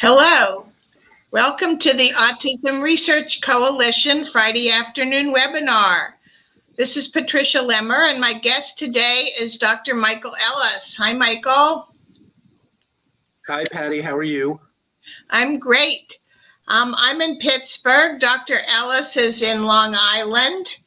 Hello. Welcome to the Autism Research Coalition Friday afternoon webinar. This is Patricia Lemer, and my guest today is Dr. Michael Elice. Hi, Michael. Hi, Patty. How are you? I'm great. Um, I'm in Pittsburgh. Dr. Elice is in Long Island,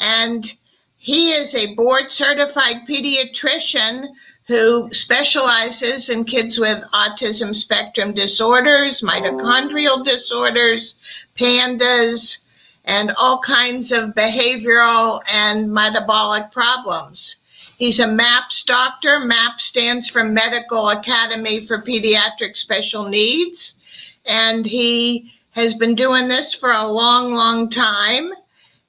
and he is a board certified pediatrician who specializes in kids with autism spectrum disorders, mitochondrial disorders, PANDAS, and all kinds of behavioral and metabolic problems. He's a MAPS doctor. MAPS stands for Medical Academy for Pediatric Special Needs. And he has been doing this for a long, long time.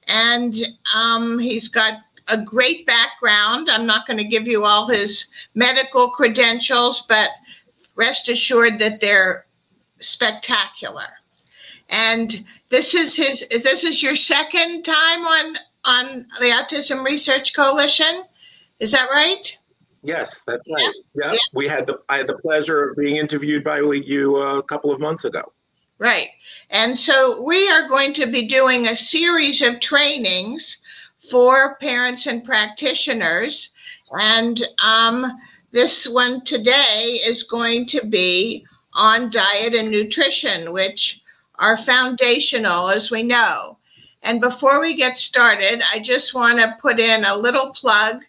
And um, he's got a great background. I'm not going to give you all his medical credentials, but rest assured that they're spectacular. And this is his this is your second time on on the Autism Research Coalition. Is that right? Yes, that's right. Yeah. yeah. We had the I had the pleasure of being interviewed by you uh, a couple of months ago. Right. And so we are going to be doing a series of trainings for parents and practitioners. And um, this one today is going to be on diet and nutrition, which are foundational, as we know. And before we get started, I just want to put in a little plug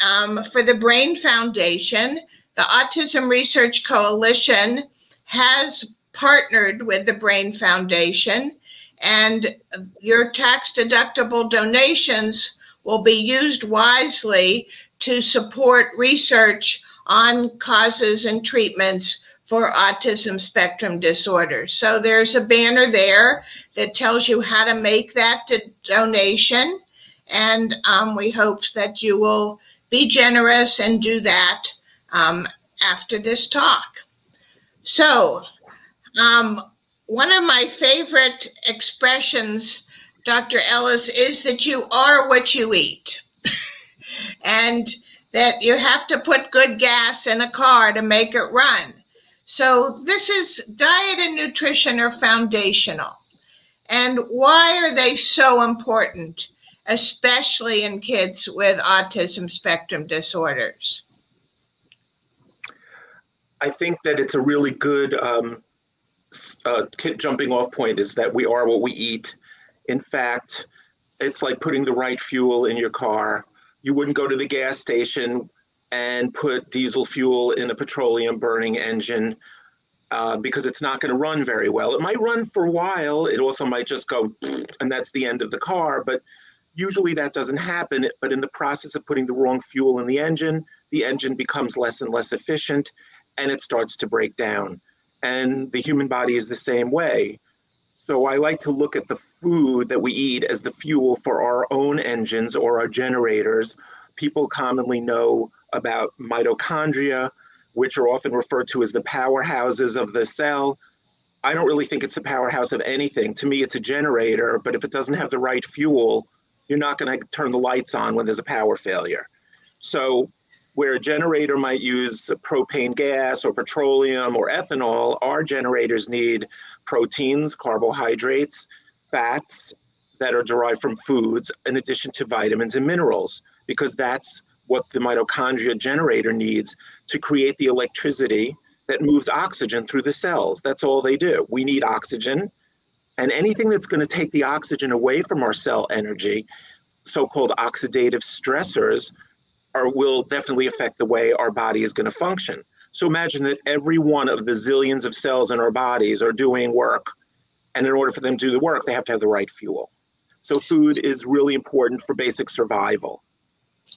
um, for the Brain Foundation. The Autism Research Coalition has partnered with the Brain Foundation and your tax deductible donations will be used wisely to support research on causes and treatments for autism spectrum disorder. So there's a banner there that tells you how to make that donation. And um, we hope that you will be generous and do that um, after this talk. So, um, one of my favorite expressions, Dr. Elice, is that you are what you eat. and that you have to put good gas in a car to make it run. So, this is diet and nutrition are foundational. And why are they so important, especially in kids with autism spectrum disorders? I think that it's a really good um, uh, jumping off point is that we are what we eat. In fact, it's like putting the right fuel in your car. You wouldn't go to the gas station and put diesel fuel in a petroleum burning engine uh, because it's not going to run very well. It might run for a while. It also might just go, and that's the end of the car. But usually that doesn't happen. But in the process of putting the wrong fuel in the engine, the engine becomes less and less efficient and it starts to break down and the human body is the same way. So I like to look at the food that we eat as the fuel for our own engines or our generators. People commonly know about mitochondria, which are often referred to as the powerhouses of the cell. I don't really think it's the powerhouse of anything. To me, it's a generator, but if it doesn't have the right fuel, you're not going to turn the lights on when there's a power failure. So where a generator might use propane gas or petroleum or ethanol, our generators need proteins, carbohydrates, fats that are derived from foods, in addition to vitamins and minerals, because that's what the mitochondria generator needs to create the electricity that moves oxygen through the cells. That's all they do. We need oxygen. And anything that's going to take the oxygen away from our cell energy, so called oxidative stressors, are, will definitely affect the way our body is going to function. So imagine that every one of the zillions of cells in our bodies are doing work. And in order for them to do the work, they have to have the right fuel. So food is really important for basic survival.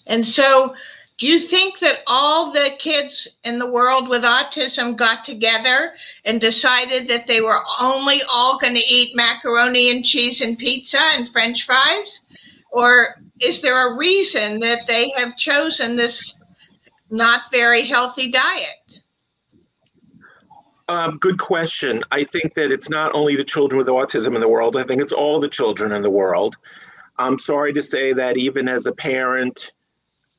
And so, do you think that all the kids in the world with autism got together and decided that they were only all going to eat macaroni and cheese and pizza and french fries? Or is there a reason that they have chosen this not very healthy diet? Um, good question. I think that it's not only the children with autism in the world, I think it's all the children in the world. I'm sorry to say that even as a parent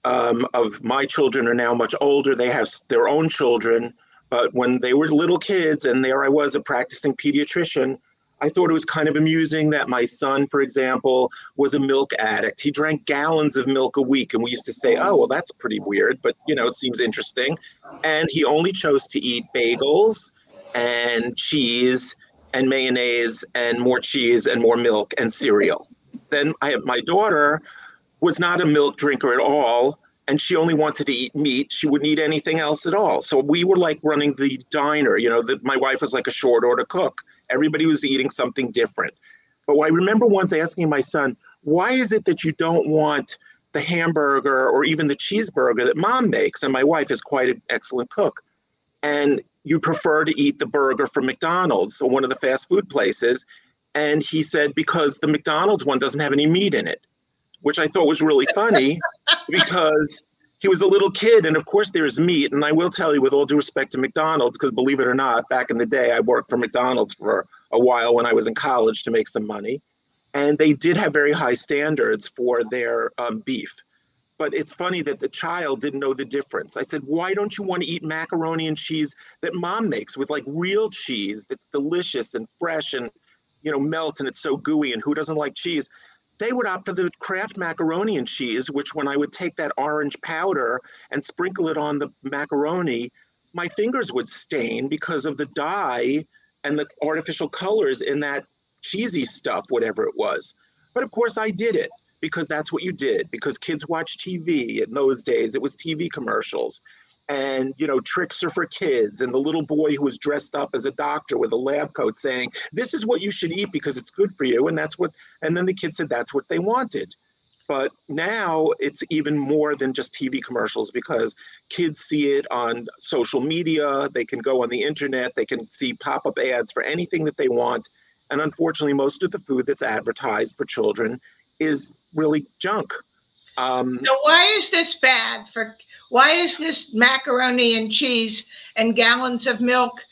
um, of my children are now much older, they have their own children But when they were little kids and there I was, a practicing pediatrician, I thought it was kind of amusing that my son, for example, was a milk addict. He drank gallons of milk a week. And we used to say, oh, well, that's pretty weird, but you know, it seems interesting. And he only chose to eat bagels and cheese and mayonnaise and more cheese and more milk and cereal. Then I have my daughter was not a milk drinker at all and she only wanted to eat meat. She wouldn't eat anything else at all. So we were like running the diner. You know, that my wife was like a short order cook. Everybody was eating something different. But I remember once asking my son, "Why is it that you don't want the hamburger or even the cheeseburger that mom makes?" And my wife is quite an excellent cook, and you prefer to eat the burger from McDonald's or one of the fast food places. And he said, because the McDonald's one doesn't have any meat in it which I thought was really funny because he was a little kid. And of course, there's meat. And I will tell you, with all due respect to McDonald's, because believe it or not, back in the day, I worked for McDonald's for a while when I was in college to make some money. And they did have very high standards for their um, beef. But it's funny that the child didn't know the difference. I said, Why don't you want to eat macaroni and cheese that mom makes with like real cheese that's delicious and fresh and you know melts and it's so gooey and who doesn't like cheese they would opt for the Kraft macaroni and cheese, which when I would take that orange powder and sprinkle it on the macaroni, my fingers would stain because of the dye and the artificial colors in that cheesy stuff, whatever it was. But of course, I did it because that's what you did, because kids watch TV in those days. It was TV commercials and you know tricks are for kids and the little boy who was dressed up as a doctor with a lab coat saying this is what you should eat because it's good for you and that's what and then the kid said that's what they wanted. But now it's even more than just tv commercials because kids see it on social media they can go on the internet they can see pop-up ads for anything that they want and unfortunately most of the food that's advertised for children is really junk. Um, so why is this bad for why is this macaroni and cheese and gallons of milk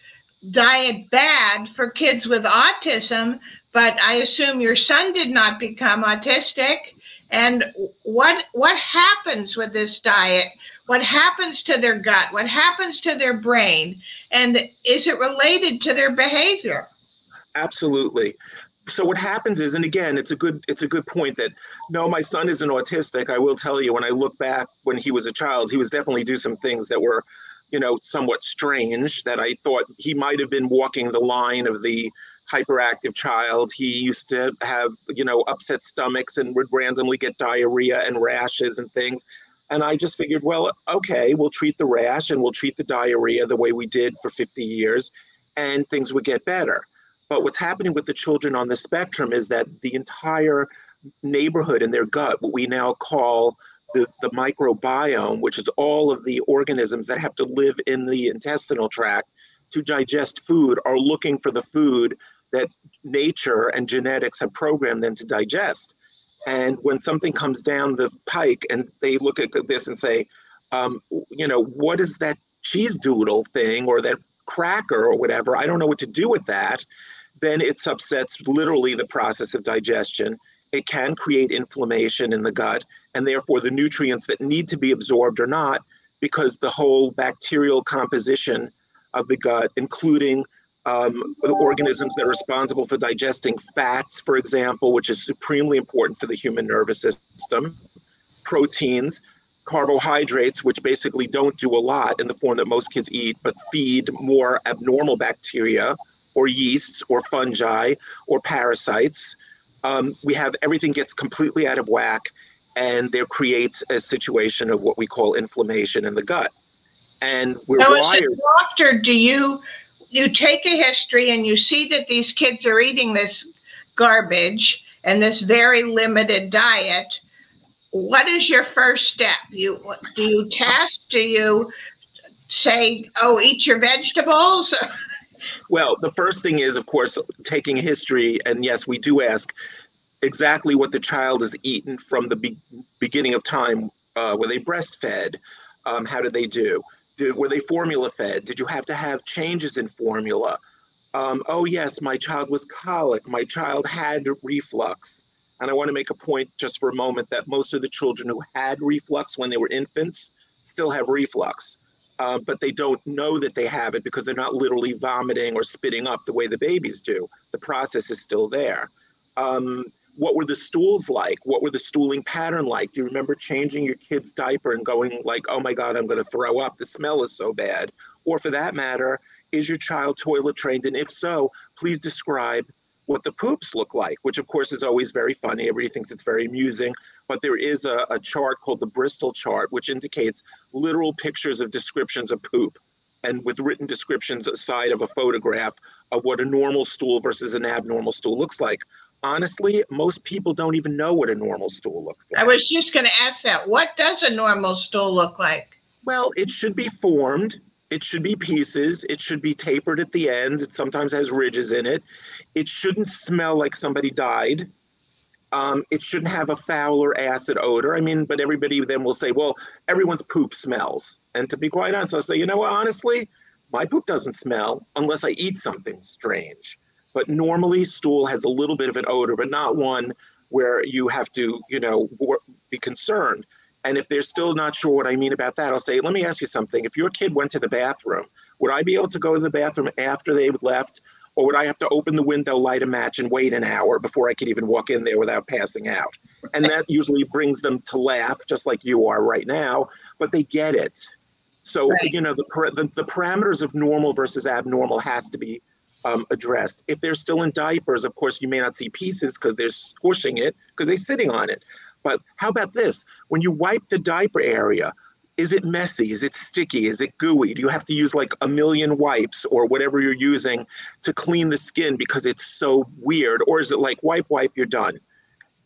diet bad for kids with autism? But I assume your son did not become autistic. And what what happens with this diet? What happens to their gut? What happens to their brain? And is it related to their behavior? Absolutely so what happens is and again it's a good it's a good point that no my son isn't autistic. I will tell you when i look back when he was a child he was definitely do some things that were you know somewhat strange that i thought he might have been walking the line of the hyperactive child. He used to have you know upset stomachs and would randomly get diarrhea and rashes and things. And i just figured well okay we'll treat the rash and we'll treat the diarrhea the way we did for 50 years and things would get better but what's happening with the children on the spectrum is that the entire neighborhood in their gut, what we now call the, the microbiome, which is all of the organisms that have to live in the intestinal tract to digest food, are looking for the food that nature and genetics have programmed them to digest. And when something comes down the pike and they look at this and say, um, you know, what is that cheese doodle thing or that cracker or whatever? I don't know what to do with that then it upsets literally the process of digestion. It can create inflammation in the gut, and therefore the nutrients that need to be absorbed are not, because the whole bacterial composition of the gut, including um, the organisms that are responsible for digesting fats, for example, which is supremely important for the human nervous system, proteins, carbohydrates, which basically don't do a lot in the form that most kids eat, but feed more abnormal bacteria, or yeasts or fungi or parasites. Um, we have everything gets completely out of whack, and there creates a situation of what we call inflammation in the gut. And we're now, wired. As a doctor, do you you take a history and you see that these kids are eating this garbage and this very limited diet? What is your first step? You do you test? Do you say, "Oh, eat your vegetables"? Well, the first thing is, of course, taking history, and yes, we do ask exactly what the child has eaten from the be- beginning of time. Uh, were they breastfed? Um, how did they do? Did, were they formula fed? Did you have to have changes in formula? Um, oh, yes, my child was colic. My child had reflux. And I want to make a point just for a moment that most of the children who had reflux when they were infants still have reflux. Uh, but they don't know that they have it because they're not literally vomiting or spitting up the way the babies do. The process is still there. Um, what were the stools like? What were the stooling pattern like? Do you remember changing your kid's diaper and going like, oh my God, I'm going to throw up. The smell is so bad. Or for that matter, is your child toilet trained? And if so, please describe what the poops look like, which of course is always very funny. Everybody thinks it's very amusing, but there is a, a chart called the Bristol chart, which indicates literal pictures of descriptions of poop and with written descriptions aside of a photograph of what a normal stool versus an abnormal stool looks like. Honestly, most people don't even know what a normal stool looks like. I was just going to ask that. What does a normal stool look like? Well, it should be formed it should be pieces. It should be tapered at the ends. It sometimes has ridges in it. It shouldn't smell like somebody died. Um, it shouldn't have a foul or acid odor. I mean, but everybody then will say, well, everyone's poop smells. And to be quite honest, I'll say, you know what, honestly, my poop doesn't smell unless I eat something strange. But normally, stool has a little bit of an odor, but not one where you have to, you know, be concerned. And if they're still not sure what I mean about that, I'll say, let me ask you something. If your kid went to the bathroom, would I be able to go to the bathroom after they left? Or would I have to open the window, light a match, and wait an hour before I could even walk in there without passing out? And that usually brings them to laugh, just like you are right now, but they get it. So, right. you know, the, the, the, parameters of normal versus abnormal has to be um, addressed. If they're still in diapers, of course, you may not see pieces because they're squishing it because they're sitting on it. But how about this? When you wipe the diaper area, is it messy? Is it sticky? Is it gooey? Do you have to use like a million wipes or whatever you're using to clean the skin because it's so weird? Or is it like wipe, wipe, you're done?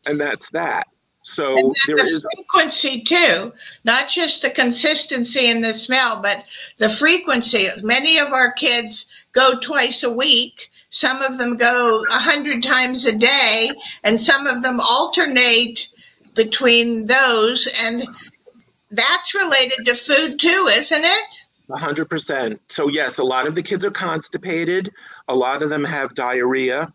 And that's that. So there the is frequency too, not just the consistency and the smell, but the frequency. Many of our kids go twice a week. Some of them go a hundred times a day, and some of them alternate between those and that's related to food too, isn't it? 100%. So, yes, a lot of the kids are constipated. A lot of them have diarrhea.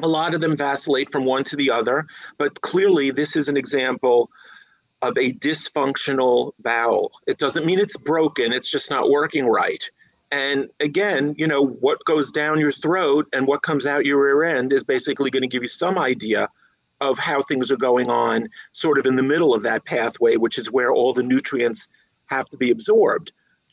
A lot of them vacillate from one to the other. But clearly, this is an example of a dysfunctional bowel. It doesn't mean it's broken, it's just not working right. And again, you know, what goes down your throat and what comes out your rear end is basically going to give you some idea of how things are going on, sort of in the middle of that pathway, which is where all the nutrients have to be absorbed.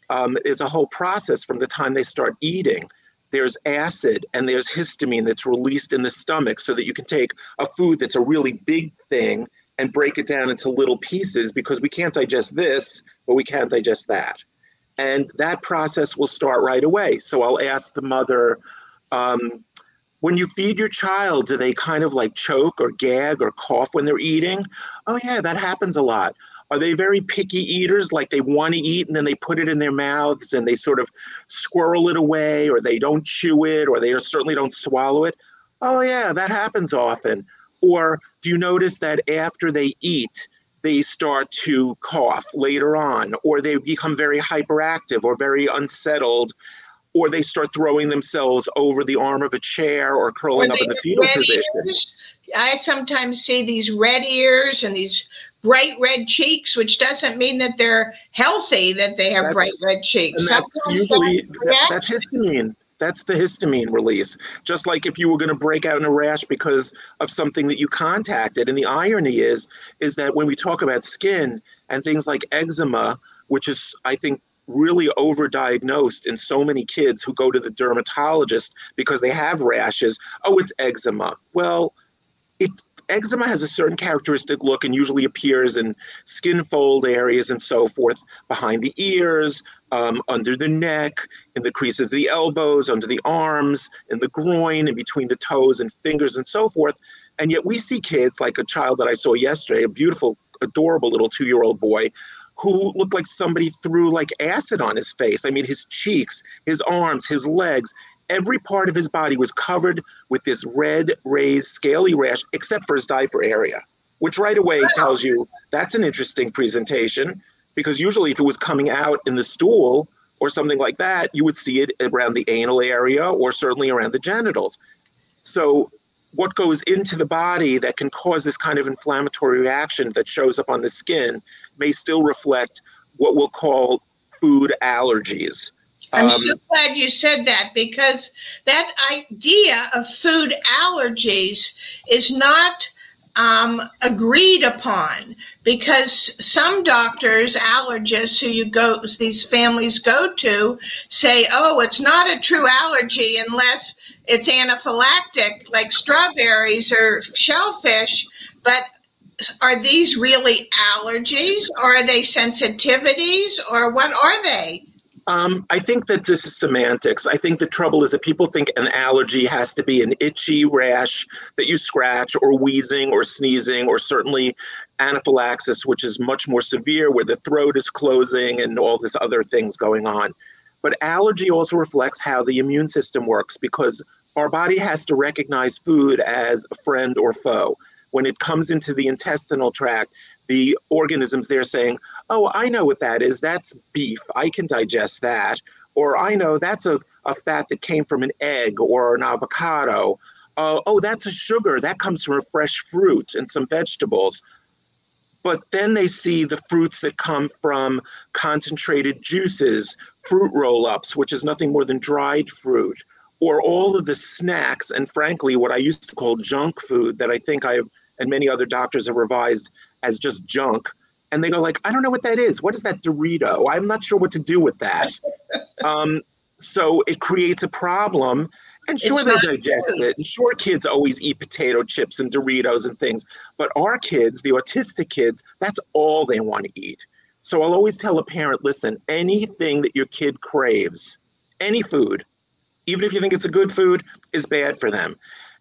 Um, is a whole process from the time they start eating. There's acid and there's histamine that's released in the stomach so that you can take a food that's a really big thing and break it down into little pieces because we can't digest this, but we can't digest that. And that process will start right away. So I'll ask the mother, um, when you feed your child, do they kind of like choke or gag or cough when they're eating? Oh, yeah, that happens a lot. Are they very picky eaters, like they want to eat and then they put it in their mouths and they sort of squirrel it away, or they don't chew it, or they certainly don't swallow it? Oh, yeah, that happens often. Or do you notice that after they eat, they start to cough later on, or they become very hyperactive or very unsettled? Or they start throwing themselves over the arm of a chair or curling up in the fetal position. Ears. I sometimes see these red ears and these bright red cheeks, which doesn't mean that they're healthy, that they have that's, bright red cheeks. That's usually that, that's histamine. That's the histamine release. Just like if you were going to break out in a rash because of something that you contacted. And the irony is, is that when we talk about skin and things like eczema, which is, I think, really overdiagnosed in so many kids who go to the dermatologist because they have rashes. Oh, it's eczema. Well, it eczema has a certain characteristic look and usually appears in skin fold areas and so forth, behind the ears, um, under the neck, in the creases of the elbows, under the arms, in the groin, in between the toes and fingers and so forth. And yet we see kids like a child that I saw yesterday, a beautiful, adorable little two-year-old boy who looked like somebody threw like acid on his face. I mean, his cheeks, his arms, his legs, every part of his body was covered with this red, raised, scaly rash, except for his diaper area, which right away tells you that's an interesting presentation because usually if it was coming out in the stool or something like that, you would see it around the anal area or certainly around the genitals. So what goes into the body that can cause this kind of inflammatory reaction that shows up on the skin may still reflect what we'll call food allergies. I'm um, so glad you said that because that idea of food allergies is not um, agreed upon because some doctors, allergists who you go, these families go to, say, "Oh, it's not a true allergy unless it's anaphylactic, like strawberries or shellfish." But are these really allergies, or are they sensitivities, or what are they? Um, I think that this is semantics. I think the trouble is that people think an allergy has to be an itchy rash that you scratch, or wheezing, or sneezing, or certainly anaphylaxis, which is much more severe, where the throat is closing and all this other things going on. But allergy also reflects how the immune system works because our body has to recognize food as a friend or foe when it comes into the intestinal tract, the organisms there saying, Oh, I know what that is. That's beef. I can digest that. Or I know that's a, a fat that came from an egg or an avocado. Uh, oh, that's a sugar. That comes from a fresh fruit and some vegetables. But then they see the fruits that come from concentrated juices, fruit roll ups, which is nothing more than dried fruit, or all of the snacks, and frankly, what I used to call junk food that I think I and many other doctors have revised as just junk. And they go like, I don't know what that is. What is that Dorito? I'm not sure what to do with that. um, so it creates a problem. And sure, they digest it. And sure, kids always eat potato chips and Doritos and things. But our kids, the autistic kids, that's all they want to eat. So I'll always tell a parent listen, anything that your kid craves, any food, even if you think it's a good food, is bad for them.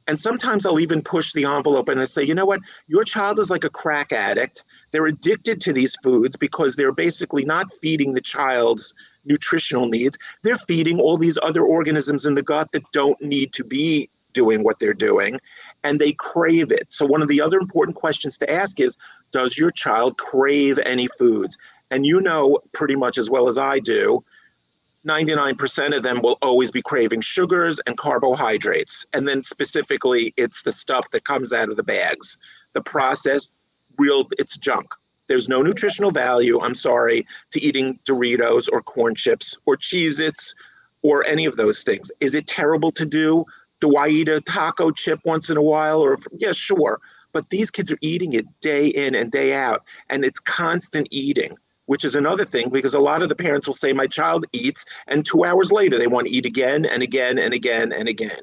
And sometimes I'll even push the envelope and I say, you know what? Your child is like a crack addict. They're addicted to these foods because they're basically not feeding the child's nutritional needs. They're feeding all these other organisms in the gut that don't need to be doing what they're doing and they crave it. So, one of the other important questions to ask is Does your child crave any foods? And you know pretty much as well as I do 99% of them will always be craving sugars and carbohydrates. And then specifically, it's the stuff that comes out of the bags. The processed, real, it's junk. There's no nutritional value, I'm sorry, to eating Doritos or corn chips or Cheez Its or any of those things. Is it terrible to do? Do I eat a taco chip once in a while? Or, yeah, sure. But these kids are eating it day in and day out, and it's constant eating which is another thing because a lot of the parents will say, My child eats, and two hours later they want to eat again and again and again and again.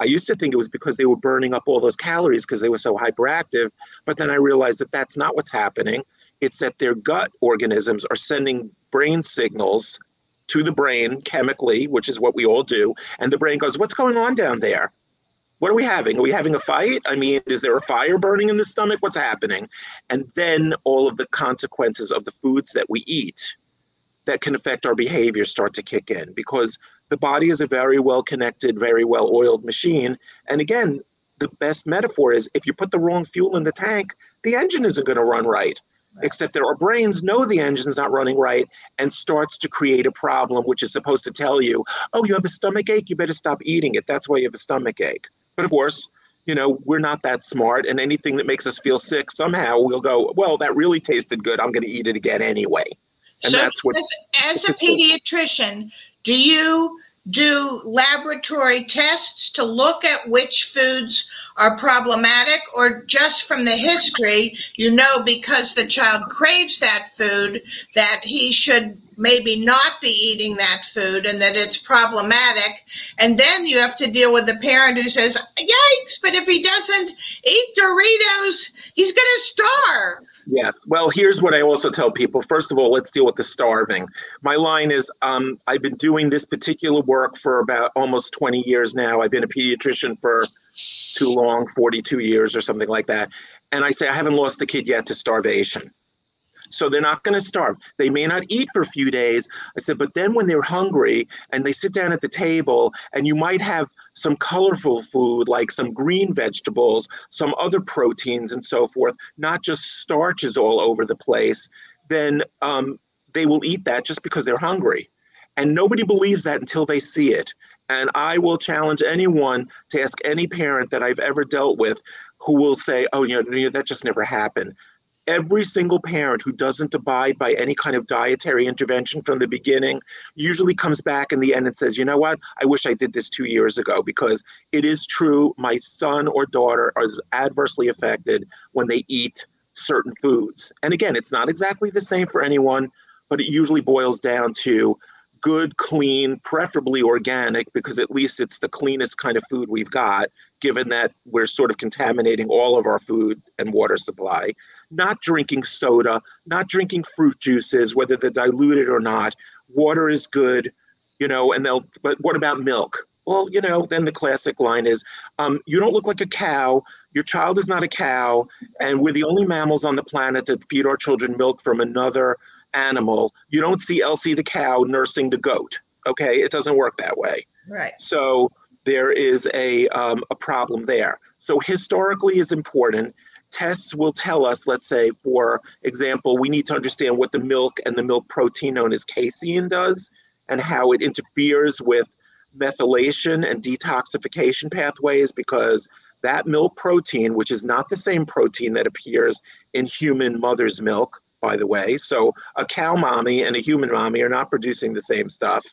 I used to think it was because they were burning up all those calories because they were so hyperactive, but then I realized that that's not what's happening. It's that their gut organisms are sending brain signals to the brain chemically, which is what we all do, and the brain goes, What's going on down there? What are we having? Are we having a fight? I mean, is there a fire burning in the stomach? What's happening? And then all of the consequences of the foods that we eat that can affect our behavior start to kick in because the body is a very well connected, very well oiled machine. And again, the best metaphor is if you put the wrong fuel in the tank, the engine isn't going to run right. Right. Except that our brains know the engine's not running right and starts to create a problem, which is supposed to tell you, oh, you have a stomach ache, you better stop eating it. That's why you have a stomach ache. But of course, you know, we're not that smart, and anything that makes us feel sick, somehow we'll go, well, that really tasted good. I'm going to eat it again anyway. And so that's what. As, as a pediatrician, do you do laboratory tests to look at which foods are problematic, or just from the history, you know, because the child craves that food, that he should maybe not be eating that food and that it's problematic. And then you have to deal with the parent who says, Yikes, but if he doesn't eat Doritos, he's going to starve. Yes. Well, here's what I also tell people. First of all, let's deal with the starving. My line is um, I've been doing this particular work for about almost 20 years now. I've been a pediatrician for too long, 42 years or something like that. And I say, I haven't lost a kid yet to starvation. So they're not going to starve. They may not eat for a few days. I said, but then when they're hungry and they sit down at the table and you might have some colorful food like some green vegetables, some other proteins and so forth, not just starches all over the place, then um, they will eat that just because they're hungry. And nobody believes that until they see it. And I will challenge anyone to ask any parent that I've ever dealt with who will say, oh, you know, that just never happened every single parent who doesn't abide by any kind of dietary intervention from the beginning usually comes back in the end and says, you know what, I wish I did this two years ago because it is true. My son or daughter is adversely affected when they eat certain foods. And again, it's not exactly the same for anyone, but it usually boils down to good, clean, preferably organic, because at least it's the cleanest kind of food we've got, given that we're sort of contaminating all of our food and water supply. Not drinking soda, not drinking fruit juices, whether they're diluted or not. Water is good, you know, and they'll, but what about milk? Well, you know, then the classic line is, um, you don't look like a cow, your child is not a cow, and we're the only mammals on the planet that feed our children milk from another animal. You don't see Elsie the cow nursing the goat. Okay, it doesn't work that way. Right. So there is a um, a problem there. So historically is important. Tests will tell us, let's say, for example, we need to understand what the milk and the milk protein known as casein does and how it interferes with methylation and detoxification pathways because that milk protein, which is not the same protein that appears in human mother's milk, by the way. So a cow mommy and a human mommy are not producing the same stuff.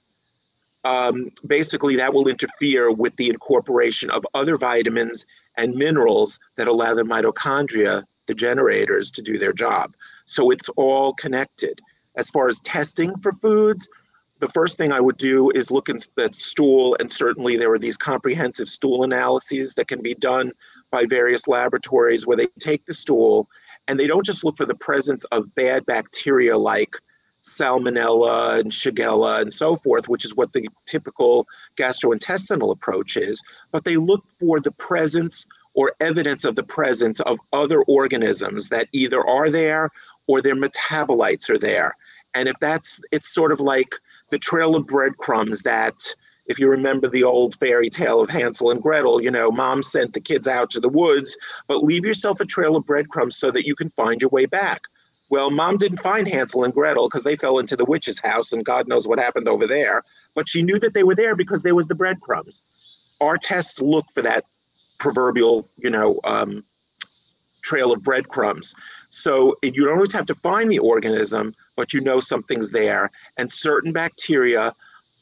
Um, basically, that will interfere with the incorporation of other vitamins and minerals that allow the mitochondria, the generators, to do their job. So it's all connected. As far as testing for foods, the first thing I would do is look at the stool, and certainly there are these comprehensive stool analyses that can be done by various laboratories where they take the stool and they don't just look for the presence of bad bacteria like salmonella and shigella and so forth, which is what the typical gastrointestinal approach is, but they look for the presence or evidence of the presence of other organisms that either are there or their metabolites are there. And if that's, it's sort of like the trail of breadcrumbs that if you remember the old fairy tale of Hansel and Gretel, you know, mom sent the kids out to the woods, but leave yourself a trail of breadcrumbs so that you can find your way back. Well, mom didn't find Hansel and Gretel because they fell into the witch's house and God knows what happened over there. But she knew that they were there because there was the breadcrumbs. Our tests look for that proverbial, you know, um, trail of breadcrumbs. So you don't always have to find the organism, but you know something's there. And certain bacteria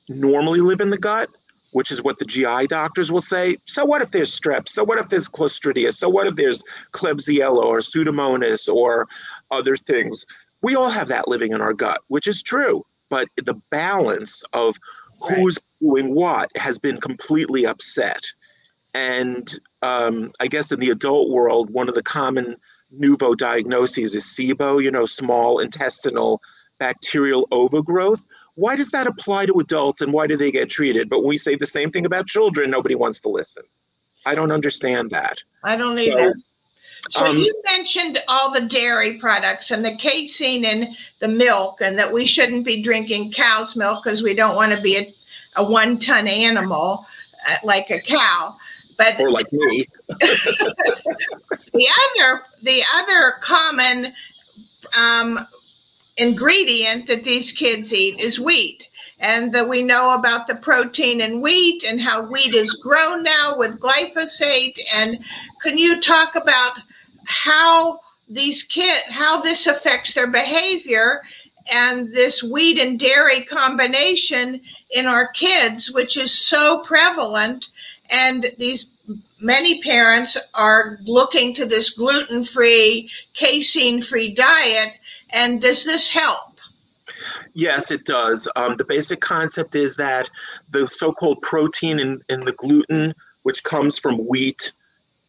normally live in the gut, which is what the GI doctors will say. So what if there's strep? So what if there's Clostridia? So what if there's Klebsiella or Pseudomonas or other things? We all have that living in our gut, which is true. But the balance of who's right. doing what has been completely upset. And um, I guess in the adult world, one of the common nouveau diagnoses is SIBO, you know, small intestinal bacterial overgrowth, why does that apply to adults and why do they get treated? But we say the same thing about children, nobody wants to listen. I don't understand that. I don't either. So, so um, you mentioned all the dairy products and the casein in the milk, and that we shouldn't be drinking cow's milk because we don't want to be a, a one ton animal uh, like a cow. But or like me. the other, the other common um, ingredient that these kids eat is wheat. And that we know about the protein in wheat and how wheat is grown now with glyphosate. And can you talk about how these kids how this affects their behavior and this wheat and dairy combination in our kids which is so prevalent? And these many parents are looking to this gluten-free casein-free diet and does this help? Yes, it does. Um, the basic concept is that the so called protein in, in the gluten, which comes from wheat,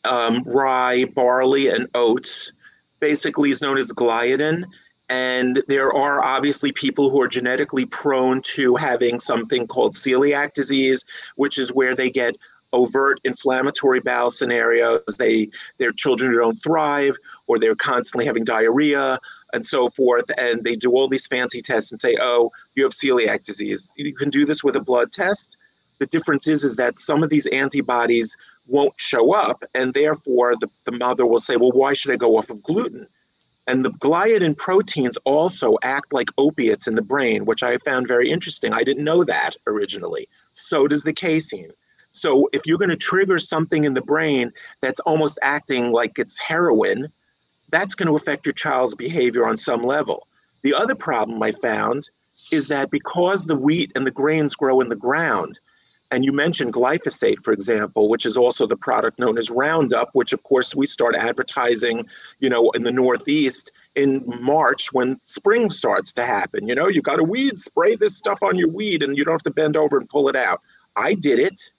um, rye, barley, and oats, basically is known as gliadin. And there are obviously people who are genetically prone to having something called celiac disease, which is where they get overt inflammatory bowel scenarios. They their children don't thrive, or they're constantly having diarrhea and so forth. And they do all these fancy tests and say, "Oh, you have celiac disease." You can do this with a blood test. The difference is is that some of these antibodies won't show up, and therefore the, the mother will say, "Well, why should I go off of gluten?" And the gliadin proteins also act like opiates in the brain, which I found very interesting. I didn't know that originally. So does the casein. So if you're going to trigger something in the brain that's almost acting like it's heroin, that's going to affect your child's behavior on some level. The other problem I found is that because the wheat and the grains grow in the ground, and you mentioned glyphosate, for example, which is also the product known as Roundup, which of course we start advertising, you know, in the Northeast in March when spring starts to happen. You know, you got a weed, spray this stuff on your weed and you don't have to bend over and pull it out. I did it,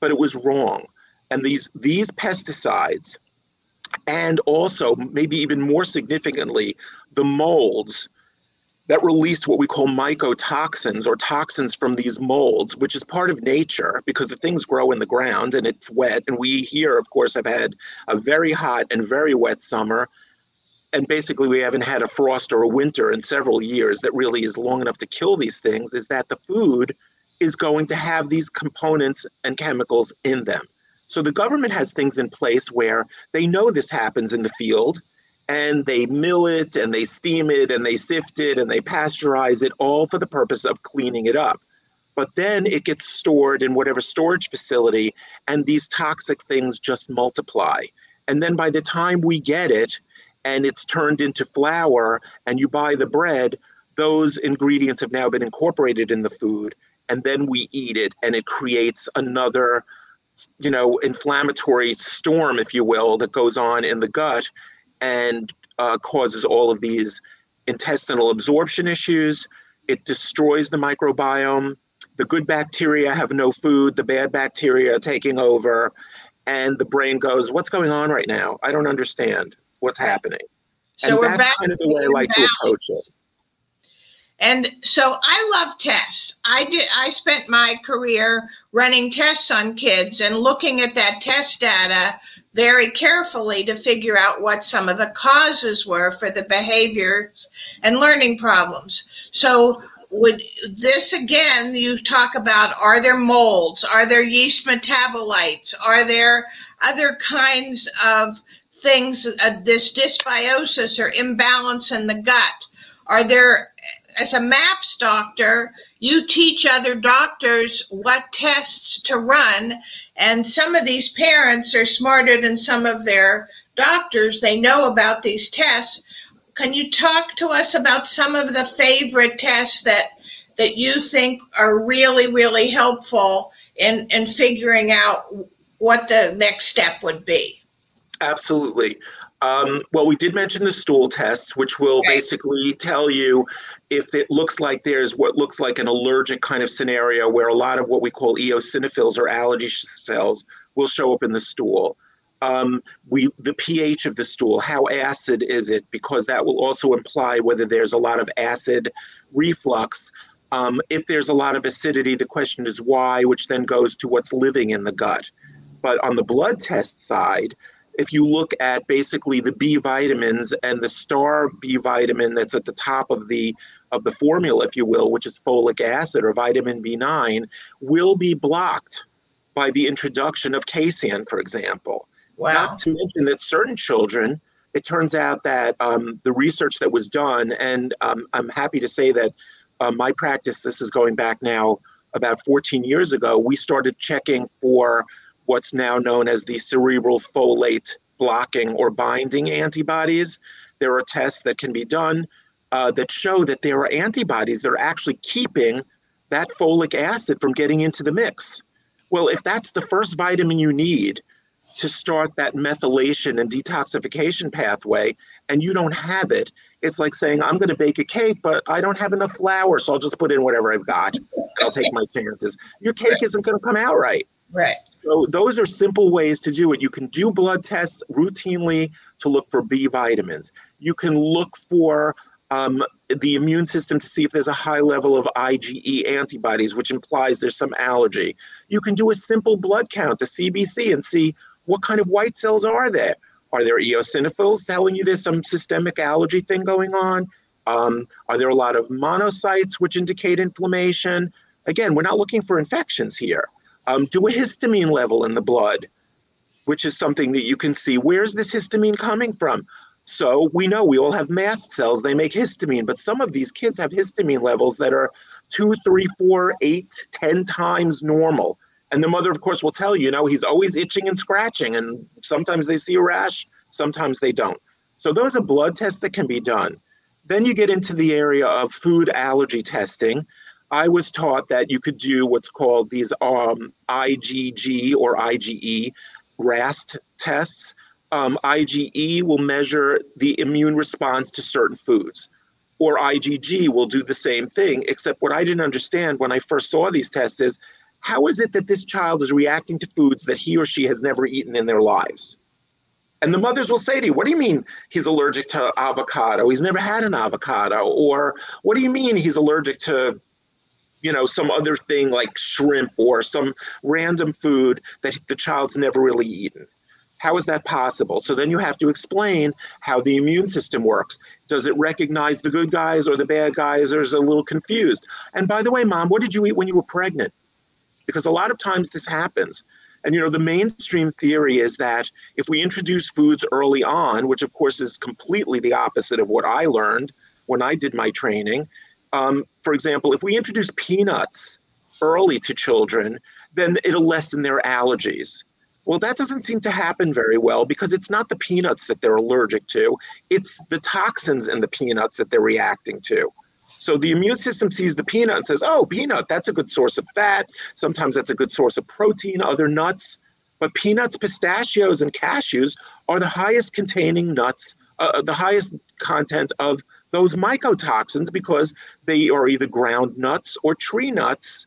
but it was wrong. And these these pesticides and also maybe even more significantly the molds that release what we call mycotoxins or toxins from these molds, which is part of nature because the things grow in the ground and it's wet. And we here, of course, have had a very hot and very wet summer. And basically, we haven't had a frost or a winter in several years that really is long enough to kill these things. Is that the food is going to have these components and chemicals in them. So the government has things in place where they know this happens in the field and they mill it and they steam it and they sift it and they pasteurize it all for the purpose of cleaning it up. But then it gets stored in whatever storage facility and these toxic things just multiply. And then by the time we get it and it's turned into flour and you buy the bread, those ingredients have now been incorporated in the food and then we eat it and it creates another you know, inflammatory storm, if you will, that goes on in the gut and uh, causes all of these intestinal absorption issues. It destroys the microbiome. The good bacteria have no food, the bad bacteria are taking over, and the brain goes, What's going on right now? I don't understand what's happening. So and that's kind of the way I like to approach it. And so I love tests. I did I spent my career running tests on kids and looking at that test data very carefully to figure out what some of the causes were for the behaviors and learning problems. So would this again you talk about are there molds are there yeast metabolites are there other kinds of things uh, this dysbiosis or imbalance in the gut are there as a MAPS doctor, you teach other doctors what tests to run. And some of these parents are smarter than some of their doctors. They know about these tests. Can you talk to us about some of the favorite tests that that you think are really, really helpful in, in figuring out what the next step would be? Absolutely. Um, well, we did mention the stool tests, which will okay. basically tell you if it looks like there's what looks like an allergic kind of scenario where a lot of what we call eosinophils or allergy cells will show up in the stool. Um, we the pH of the stool, how acid is it? Because that will also imply whether there's a lot of acid reflux. Um, if there's a lot of acidity, the question is why, which then goes to what's living in the gut. But on the blood test side, if you look at basically the B vitamins and the star B vitamin that's at the top of the of the formula, if you will, which is folic acid or vitamin B9, will be blocked by the introduction of casein, for example. Wow. Not to mention that certain children, it turns out that um, the research that was done, and um, I'm happy to say that uh, my practice, this is going back now about 14 years ago, we started checking for what's now known as the cerebral folate blocking or binding antibodies. There are tests that can be done uh, that show that there are antibodies that are actually keeping that folic acid from getting into the mix. Well, if that's the first vitamin you need to start that methylation and detoxification pathway, and you don't have it, it's like saying, I'm going to bake a cake, but I don't have enough flour, so I'll just put in whatever I've got. I'll take my chances. Your cake isn't going to come out right. Right. So those are simple ways to do it. You can do blood tests routinely to look for B vitamins. You can look for um, the immune system to see if there's a high level of IgE antibodies, which implies there's some allergy. You can do a simple blood count, a CBC, and see what kind of white cells are there. Are there eosinophils telling you there's some systemic allergy thing going on? Um, are there a lot of monocytes which indicate inflammation? Again, we're not looking for infections here. Um, do a histamine level in the blood, which is something that you can see. Where's this histamine coming from? So we know we all have mast cells, they make histamine, but some of these kids have histamine levels that are two, three, four, eight, ten times normal. And the mother, of course, will tell you, you know, he's always itching and scratching, and sometimes they see a rash, sometimes they don't. So those are blood tests that can be done. Then you get into the area of food allergy testing. I was taught that you could do what's called these um, IgG or IgE RAST tests. Um, IgE will measure the immune response to certain foods, or IgG will do the same thing. Except what I didn't understand when I first saw these tests is how is it that this child is reacting to foods that he or she has never eaten in their lives? And the mothers will say to you, What do you mean he's allergic to avocado? He's never had an avocado. Or what do you mean he's allergic to, you know, some other thing like shrimp or some random food that the child's never really eaten? How is that possible? So then you have to explain how the immune system works. Does it recognize the good guys or the bad guys, or is it a little confused? And by the way, mom, what did you eat when you were pregnant? Because a lot of times this happens. And you know, the mainstream theory is that if we introduce foods early on, which of course is completely the opposite of what I learned when I did my training. Um, for example, if we introduce peanuts early to children, then it'll lessen their allergies. Well, that doesn't seem to happen very well because it's not the peanuts that they're allergic to, it's the toxins in the peanuts that they're reacting to. So the immune system sees the peanut and says, oh, peanut, that's a good source of fat. Sometimes that's a good source of protein, other nuts. But peanuts, pistachios, and cashews are the highest containing nuts, uh, uh, the highest content of those mycotoxins because they are either ground nuts or tree nuts.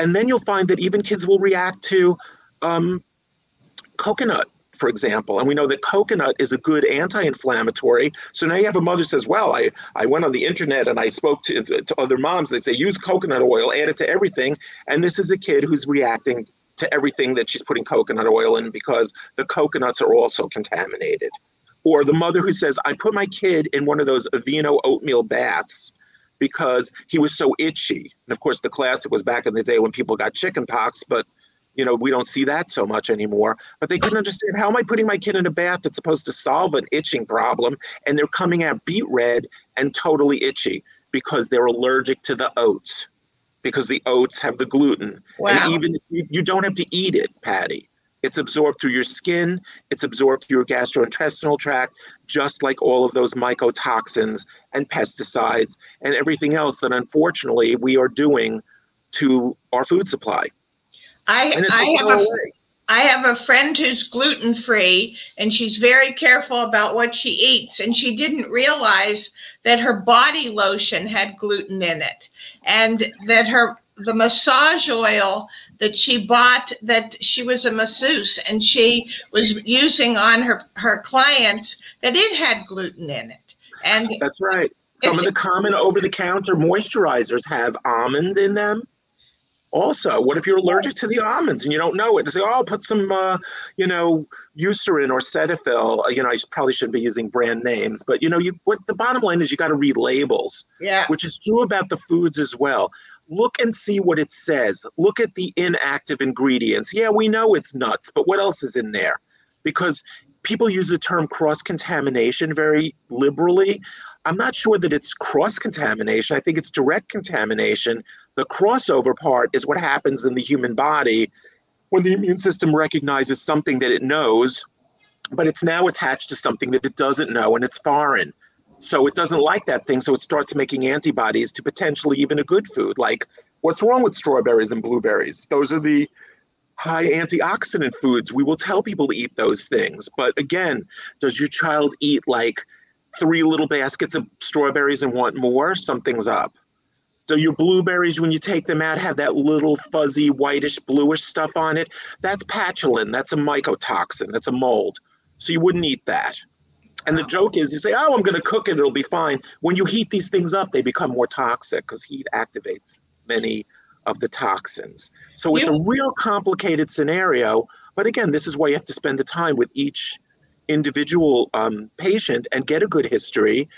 And then you'll find that even kids will react to um, coconut for example, and we know that coconut is a good anti-inflammatory. So now you have a mother says, "Well, I I went on the internet and I spoke to, to other moms. They say use coconut oil, add it to everything." And this is a kid who's reacting to everything that she's putting coconut oil in because the coconuts are also contaminated. Or the mother who says, "I put my kid in one of those Aveeno oatmeal baths." Because he was so itchy. And of course, the classic was back in the day when people got chicken pox, but you know, we don't see that so much anymore. But they couldn't understand how am I putting my kid in a bath that's supposed to solve an itching problem, and they're coming out beet red and totally itchy because they're allergic to the oats, because the oats have the gluten. Wow. And even you, you don't have to eat it, Patty. It's absorbed through your skin, it's absorbed through your gastrointestinal tract, just like all of those mycotoxins and pesticides and everything else that unfortunately we are doing to our food supply. I, I have a, I have a friend who's gluten free and she's very careful about what she eats. And she didn't realize that her body lotion had gluten in it and that her the massage oil that she bought that she was a masseuse and she was using on her her clients that it had gluten in it. And that's right. Some of the common over the counter moisturizers have almond in them also what if you're allergic to the almonds and you don't know it? And say oh i'll put some uh, you know eucerin or cetaphil. Uh, you know i probably shouldn't be using brand names but you know you what the bottom line is you got to read labels yeah. which is true about the foods as well. Look and see what it says. Look at the inactive ingredients. Yeah we know it's nuts but what else is in there? Because people use the term cross contamination very liberally. I'm not sure that it's cross contamination. I think it's direct contamination. The crossover part is what happens in the human body when the immune system recognizes something that it knows, but it's now attached to something that it doesn't know and it's foreign. So it doesn't like that thing. So it starts making antibodies to potentially even a good food. Like, what's wrong with strawberries and blueberries? Those are the high antioxidant foods. We will tell people to eat those things. But again, does your child eat like three little baskets of strawberries and want more, something's up. So your blueberries, when you take them out, have that little fuzzy whitish bluish stuff on it. That's patulin. That's a mycotoxin. That's a mold. So you wouldn't eat that. And the joke is, you say, "Oh, I'm going to cook it; it'll be fine." When you heat these things up, they become more toxic because heat activates many of the toxins. So it's a real complicated scenario. But again, this is why you have to spend the time with each individual um, patient and get a good history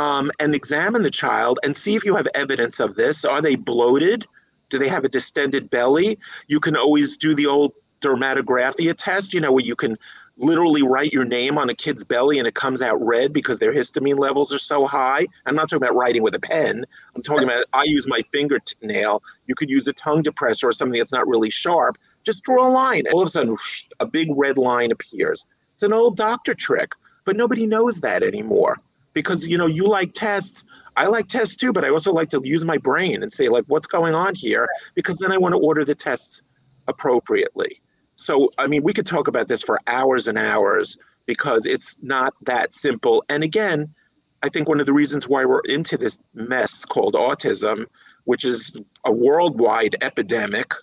um, and examine the child and see if you have evidence of this. Are they bloated? Do they have a distended belly? You can always do the old dermatographia test, you know, where you can literally write your name on a kid's belly and it comes out red because their histamine levels are so high. I'm not talking about writing with a pen. I'm talking about I use my fingernail. You could use a tongue depressor or something that's not really sharp. Just draw a line. All of a sudden, a big red line appears. It's an old doctor trick. but nobody knows that anymore because you know you like tests. I like tests too but i also like to use my brain and say like what's going on here? Because then i want to order the tests appropriately. So i mean we could talk about this for hours and hours because it's not that simple. And again i think one of the reasons why we're into this mess called autism which is a worldwide epidemic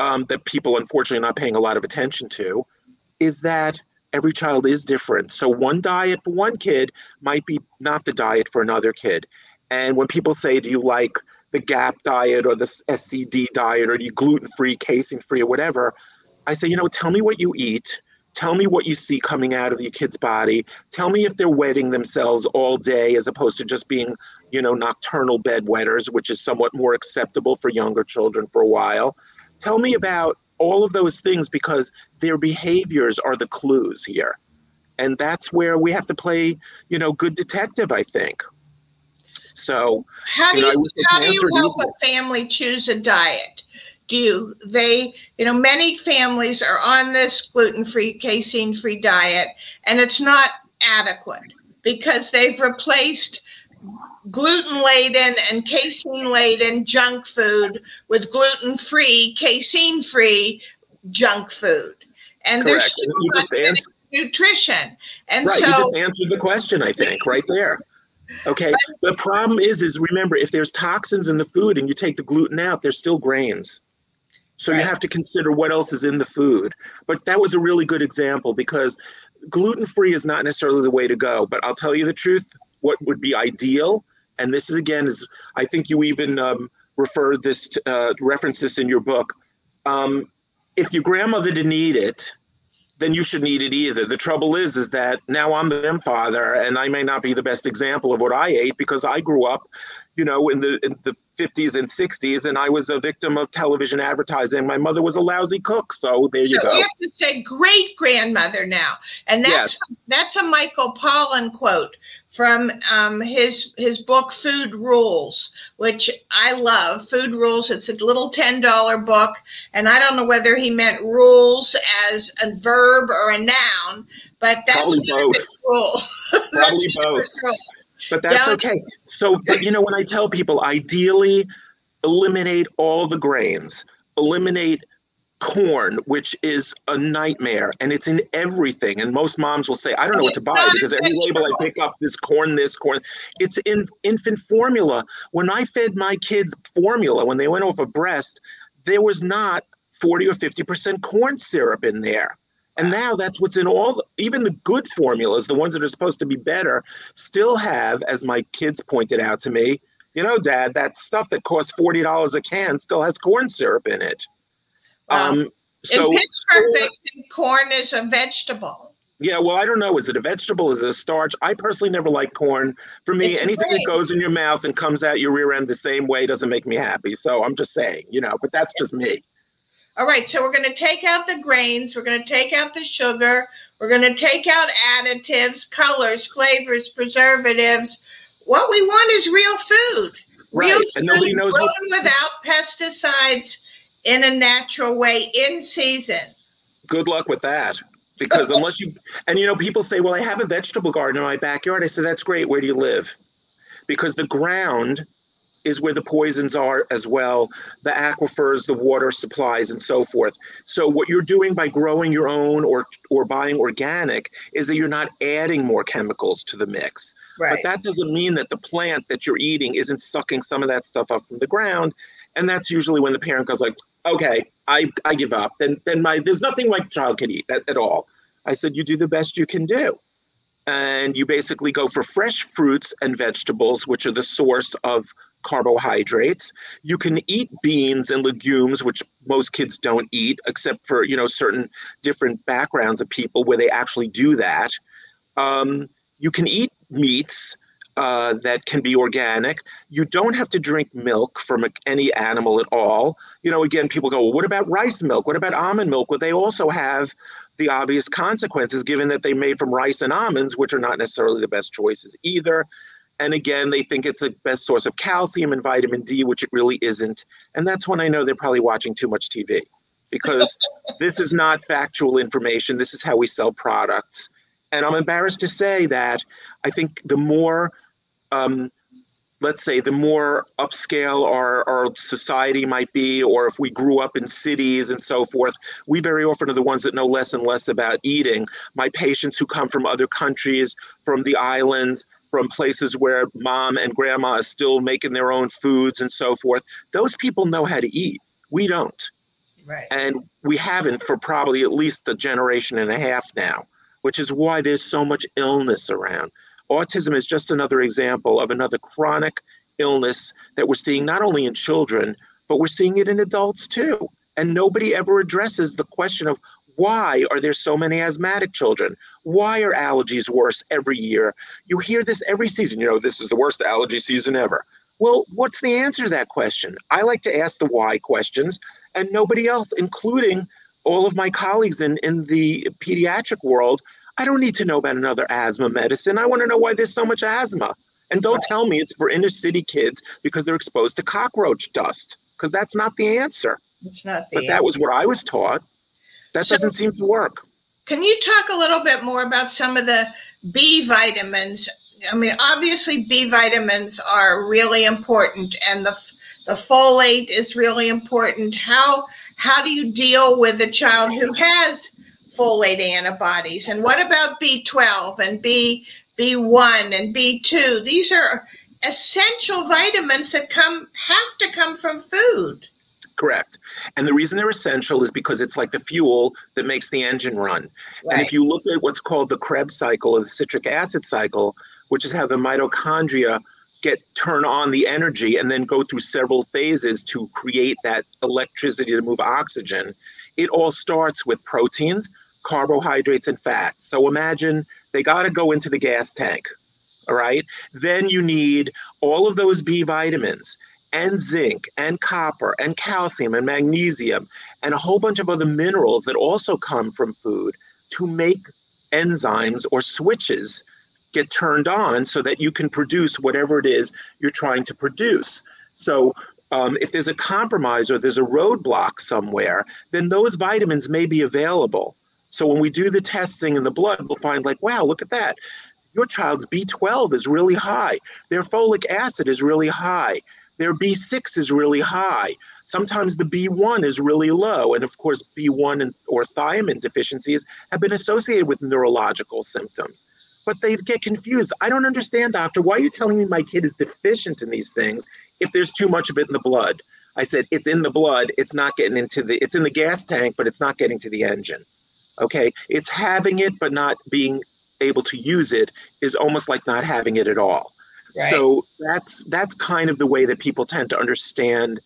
um, that people unfortunately are not paying a lot of attention to is that every child is different. So one diet for one kid might be not the diet for another kid. And when people say, do you like the GAP diet or the SCD diet or do you gluten free, casein free, or whatever? I say, you know, tell me what you eat. Tell me what you see coming out of your kid's body. Tell me if they're wetting themselves all day as opposed to just being, you know, nocturnal bedwetters, which is somewhat more acceptable for younger children for a while. Tell me about all of those things because their behaviors are the clues here. And that's where we have to play, you know, good detective, I think. So, how do you, you how do you help a family choose a diet? Do you, they, you know, many families are on this gluten free, casein free diet, and it's not adequate because they've replaced gluten laden and casein laden junk food with gluten free, casein free junk food. And Correct. there's so much nutrition. And right, so you just answered the question, I think, right there. Okay. the problem is, is remember, if there's toxins in the food and you take the gluten out, there's still grains. So right. you have to consider what else is in the food. But that was a really good example because gluten free is not necessarily the way to go. But I'll tell you the truth, what would be ideal and this is again is I think you even um, referred this to, uh, reference this in your book. Um, if your grandmother didn't eat it, then you shouldn't eat it either. The trouble is, is that now I'm the grandfather, and I may not be the best example of what I ate because I grew up, you know, in the in the 50s and 60s, and I was a victim of television advertising. My mother was a lousy cook, so there you so go. We have to say great grandmother now, and that's yes. that's a Michael Pollan quote from um, his his book Food Rules, which I love. Food Rules. It's a little ten dollar book, and I don't know whether he meant rules as a verb or a noun, but that's probably both. Rule. Probably both. But that's okay. So, but you know, when I tell people, ideally, eliminate all the grains, eliminate corn, which is a nightmare, and it's in everything. And most moms will say, "I don't know what to buy because every label I pick up is corn, this corn." It's in infant formula. When I fed my kids formula when they went off of breast, there was not forty or fifty percent corn syrup in there. And now that's what's in all, even the good formulas, the ones that are supposed to be better, still have, as my kids pointed out to me, you know, Dad, that stuff that costs forty dollars a can still has corn syrup in it. Um, so in Pittsburgh, they think corn is a vegetable. Yeah, well, I don't know. Is it a vegetable? Is it a starch? I personally never like corn. For me, it's anything great. that goes in your mouth and comes out your rear end the same way doesn't make me happy. So I'm just saying, you know, but that's just me. All right, so we're going to take out the grains, we're going to take out the sugar, we're going to take out additives, colors, flavors, preservatives. What we want is real food. Right. Real and nobody knows what... without pesticides in a natural way in season. Good luck with that. Because unless you, and you know, people say, well, I have a vegetable garden in my backyard. I said, that's great. Where do you live? Because the ground is where the poisons are as well, the aquifers, the water supplies, and so forth. So what you're doing by growing your own or or buying organic is that you're not adding more chemicals to the mix. Right. But that doesn't mean that the plant that you're eating isn't sucking some of that stuff up from the ground. And that's usually when the parent goes like, okay, I, I give up. Then then my there's nothing my child can eat at, at all. I said, you do the best you can do. And you basically go for fresh fruits and vegetables, which are the source of carbohydrates. You can eat beans and legumes, which most kids don't eat, except for you know certain different backgrounds of people where they actually do that. Um, you can eat meats uh, that can be organic. You don't have to drink milk from any animal at all. You know, again, people go, well, what about rice milk? What about almond milk? Well, they also have the obvious consequences given that they made from rice and almonds, which are not necessarily the best choices either. And again, they think it's a best source of calcium and vitamin D, which it really isn't. And that's when I know they're probably watching too much TV because this is not factual information. This is how we sell products. And I'm embarrassed to say that I think the more um, let's say the more upscale our, our society might be or if we grew up in cities and so forth we very often are the ones that know less and less about eating my patients who come from other countries from the islands from places where mom and grandma are still making their own foods and so forth those people know how to eat. We don't. Right. And we haven't for probably at least a generation and a half now which is why there's so much illness around. Autism is just another example of another chronic illness that we're seeing not only in children, but we're seeing it in adults too. And nobody ever addresses the question of why are there so many asthmatic children? Why are allergies worse every year? You hear this every season. You know, this is the worst allergy season ever. Well, what's the answer to that question? I like to ask the why questions, and nobody else, including all of my colleagues in, in the pediatric world, I don't need to know about another asthma medicine. I want to know why there's so much asthma. And don't tell me it's for inner city kids because they're exposed to cockroach dust, because that's not the answer. It's not the But that was what I was taught. That so, doesn't seem to work. Can you talk a little bit more about some of the B vitamins? I mean, obviously, B vitamins are really important, and the the folate is really important. How how do you deal with a child who has folate antibodies. And what about B12 and B B1 and B2? These are essential vitamins that come have to come from food. Correct. And the reason they're essential is because it's like the fuel that makes the engine run. Right. And if you look at what's called the Krebs cycle or the citric acid cycle, which is how the mitochondria get turn on the energy and then go through several phases to create that electricity to move oxygen, it all starts with proteins, carbohydrates, and fats. So imagine they got to go into the gas tank. All right. Then you need all of those B vitamins and zinc and copper and calcium and magnesium and a whole bunch of other minerals that also come from food to make enzymes or switches get turned on so that you can produce whatever it is you're trying to produce. So um, if there's a compromise or there's a roadblock somewhere, then those vitamins may be available. So when we do the testing in the blood, we'll find like, wow, look at that. Your child's B12 is really high. Their folic acid is really high. Their B6 is really high. Sometimes the B1 is really low. And of course, B1 and, or thiamine deficiencies have been associated with neurological symptoms. But they get confused. I don't understand, doctor. Why are you telling me my kid is deficient in these things if there's too much of it in the blood? I said, it's in the blood. It's not getting into the, it's in the gas tank, but it's not getting to the engine. Okay, it's having it but not being able to use it is almost like not having it at all. So that's that's kind of the way that people tend to understand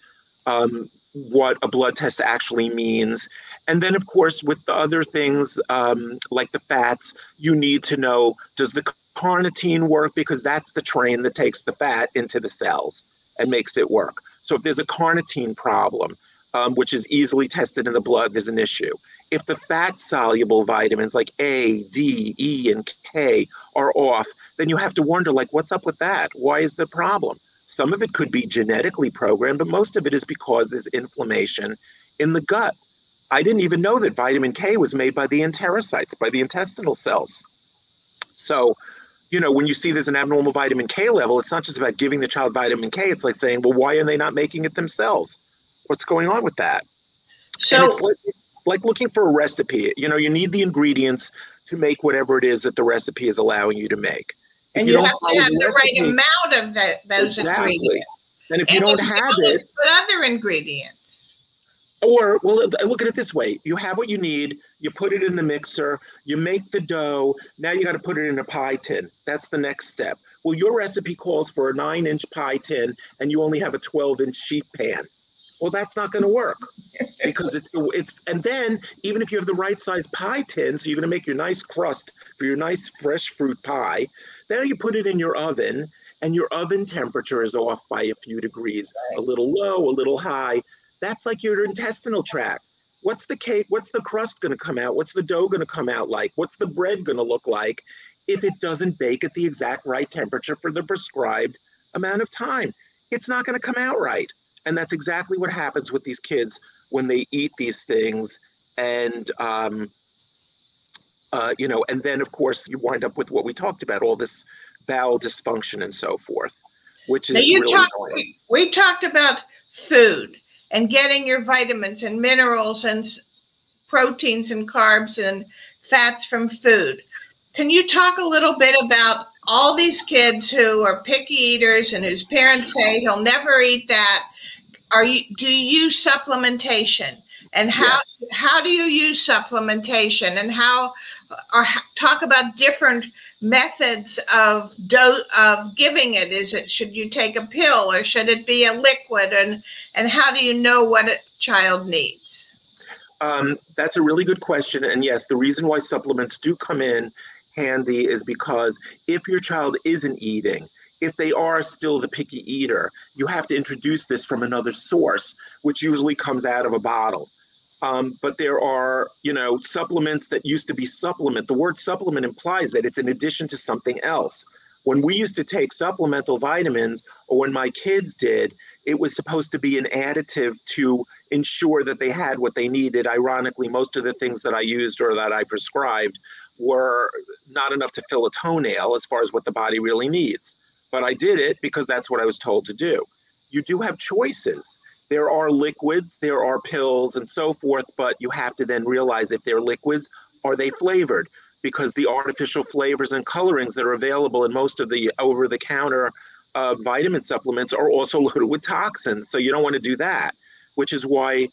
um, what a blood test actually means. And then, of course, with the other things um, like the fats, you need to know does the carnitine work because that's the train that takes the fat into the cells and makes it work. So if there's a carnitine problem, um, which is easily tested in the blood, there's an issue if the fat soluble vitamins like A, D, E, and K are off, then you have to wonder like what's up with that? Why is the problem? Some of it could be genetically programmed, but most of it is because there's inflammation in the gut. I didn't even know that vitamin K was made by the enterocytes, by the intestinal cells. So, you know, when you see there's an abnormal vitamin K level, it's not just about giving the child vitamin K. It's like saying, well, why are they not making it themselves? What's going on with that? So, it's, it's like looking for a recipe. You know, you need the ingredients to make whatever it is that the recipe is allowing you to make. If and you, you have to have the, recipe, right amount of that, those exactly. ingredients. And if and you don't have it, put other ingredients. Or, well, look at it this way you have what you need, you put it in the mixer, you make the dough, now you got to put it in a pie tin. That's the next step. Well, your recipe calls for a nine inch pie tin, and you only have a 12 inch sheet pan well that's not going to work because it's the it's and then even if you have the right size pie tin so you're going to make your nice crust for your nice fresh fruit pie then you put it in your oven and your oven temperature is off by a few degrees a little low a little high. That's like your intestinal tract. What's the cake what's the crust going to come out? What's the dough going to come out like? What's the bread going to look like if it doesn't bake at the exact right temperature for the prescribed amount of time? It's not going to come out right and that's exactly what happens with these kids when they eat these things and um, Uh, you know, and then of course you wind up with what we talked about, all this bowel dysfunction and so forth, which is really talk, we, we talked about food and getting your vitamins and minerals and proteins and carbs and fats from food. Can you talk a little bit about all these kids who are picky eaters and whose parents say he'll never eat that? Are you do you use supplementation? And how yes. how do you use supplementation? And how or talk about different methods of do of giving it. Is it should you take a pill or should it be a liquid? And and how do you know what a child needs? Um, that's a really good question. And yes the reason why supplements do come in handy is because if your child isn't eating if they are still the picky eater you have to introduce this from another source which usually comes out of a bottle um, but there are, you know, supplements that used to be supplement. The word supplement implies that it's in addition to something else. When we used to take supplemental vitamins, or when my kids did, it was supposed to be an additive to ensure that they had what they needed. Ironically, most of the things that I used or that I prescribed were not enough to fill a toenail as far as what the body really needs. But I did it because that's what I was told to do. You do have choices there are liquids, there are pills, and so forth, but you have to then realize if they're liquids, are they flavored? Because the artificial flavors and colorings that are available in most of the over the counter uh, vitamin supplements are also loaded with toxins. So you don't want to do that, which is why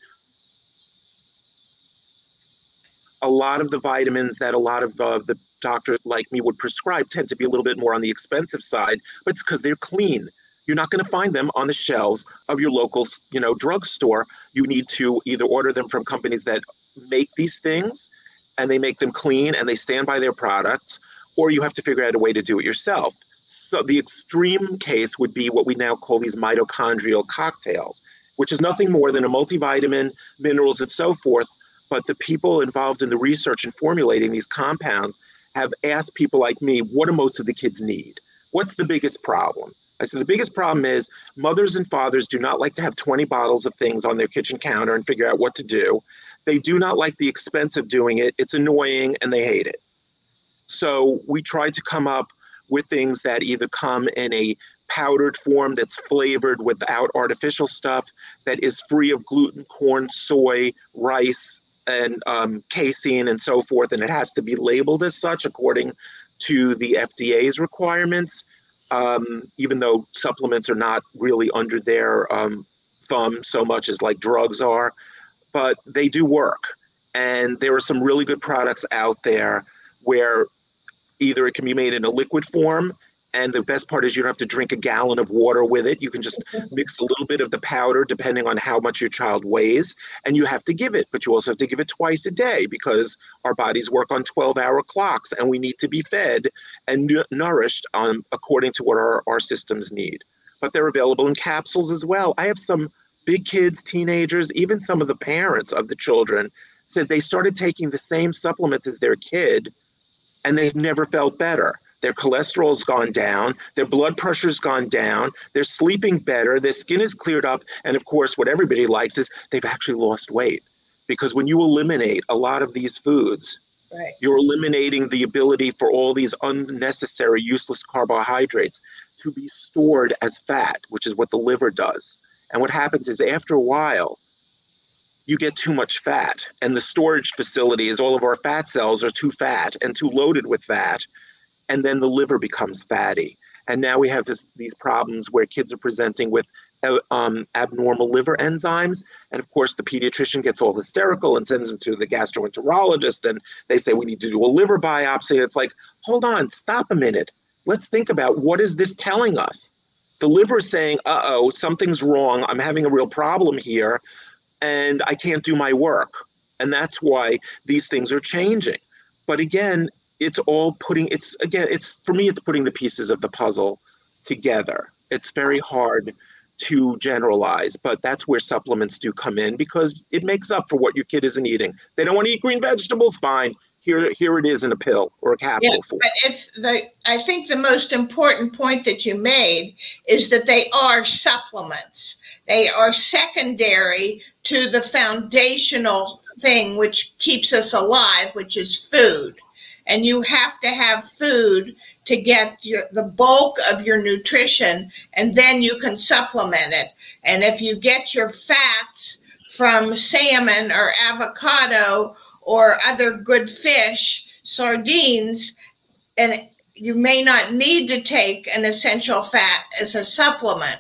a lot of the vitamins that a lot of uh, the doctors like me would prescribe tend to be a little bit more on the expensive side, but it's because they're clean you're not going to find them on the shelves of your local, you know, drugstore. You need to either order them from companies that make these things and they make them clean and they stand by their products, or you have to figure out a way to do it yourself. So the extreme case would be what we now call these mitochondrial cocktails, which is nothing more than a multivitamin, minerals, and so forth. But the people involved in the research and formulating these compounds have asked people like me, what do most of the kids need? What's the biggest problem? I said, the biggest problem is mothers and fathers do not like to have 20 bottles of things on their kitchen counter and figure out what to do. They do not like the expense of doing it. It's annoying and they hate it. So we tried to come up with things that either come in a powdered form that's flavored without artificial stuff, that is free of gluten, corn, soy, rice, and um, casein, and so forth. And it has to be labeled as such according to the FDA's requirements um, even though supplements are not really under their um, thumb so much as like drugs are, but they do work. And there are some really good products out there where either it can be made in a liquid form and the best part is you don't have to drink a gallon of water with it. You can just mix a little bit of the powder depending on how much your child weighs, and you have to give it. But you also have to give it twice a day because our bodies work on 12 hour clocks and we need to be fed and nourished um, according to what our, our systems need. But they're available in capsules as well. I have some big kids, teenagers, even some of the parents of the children said they started taking the same supplements as their kid and they've never felt better their cholesterol's gone down, their blood pressure's gone down, they're sleeping better, their skin is cleared up, and of course, what everybody likes is they've actually lost weight. Because when you eliminate a lot of these foods, right. you're eliminating the ability for all these unnecessary, useless carbohydrates to be stored as fat, which is what the liver does. And what happens is after a while, you get too much fat, and the storage facilities, all of our fat cells are too fat and too loaded with fat and then the liver becomes fatty. And now we have this, these problems where kids are presenting with uh, um, abnormal liver enzymes. And of course, the pediatrician gets all hysterical and sends them to the gastroenterologist, and they say, We need to do a liver biopsy. It's like, hold on, stop a minute. Let's think about what is this telling us? The liver is saying, uh oh, something's wrong. I'm having a real problem here, and I can't do my work. And that's why these things are changing. But again, it's all putting it's again it's for me it's putting the pieces of the puzzle together. It's very hard to generalize but that's where supplements do come in because it makes up for what your kid isn't eating. They don't want to eat green vegetables? Fine. Here here it is in a pill or a capsule yeah, but it's the i think the most important point that you made is that they are supplements. They are secondary to the foundational thing which keeps us alive which is food and you have to have food to get your, the bulk of your nutrition, and then you can supplement it. And if you get your fats from salmon or avocado or other good fish, sardines, and you may not need to take an essential fat as a supplement.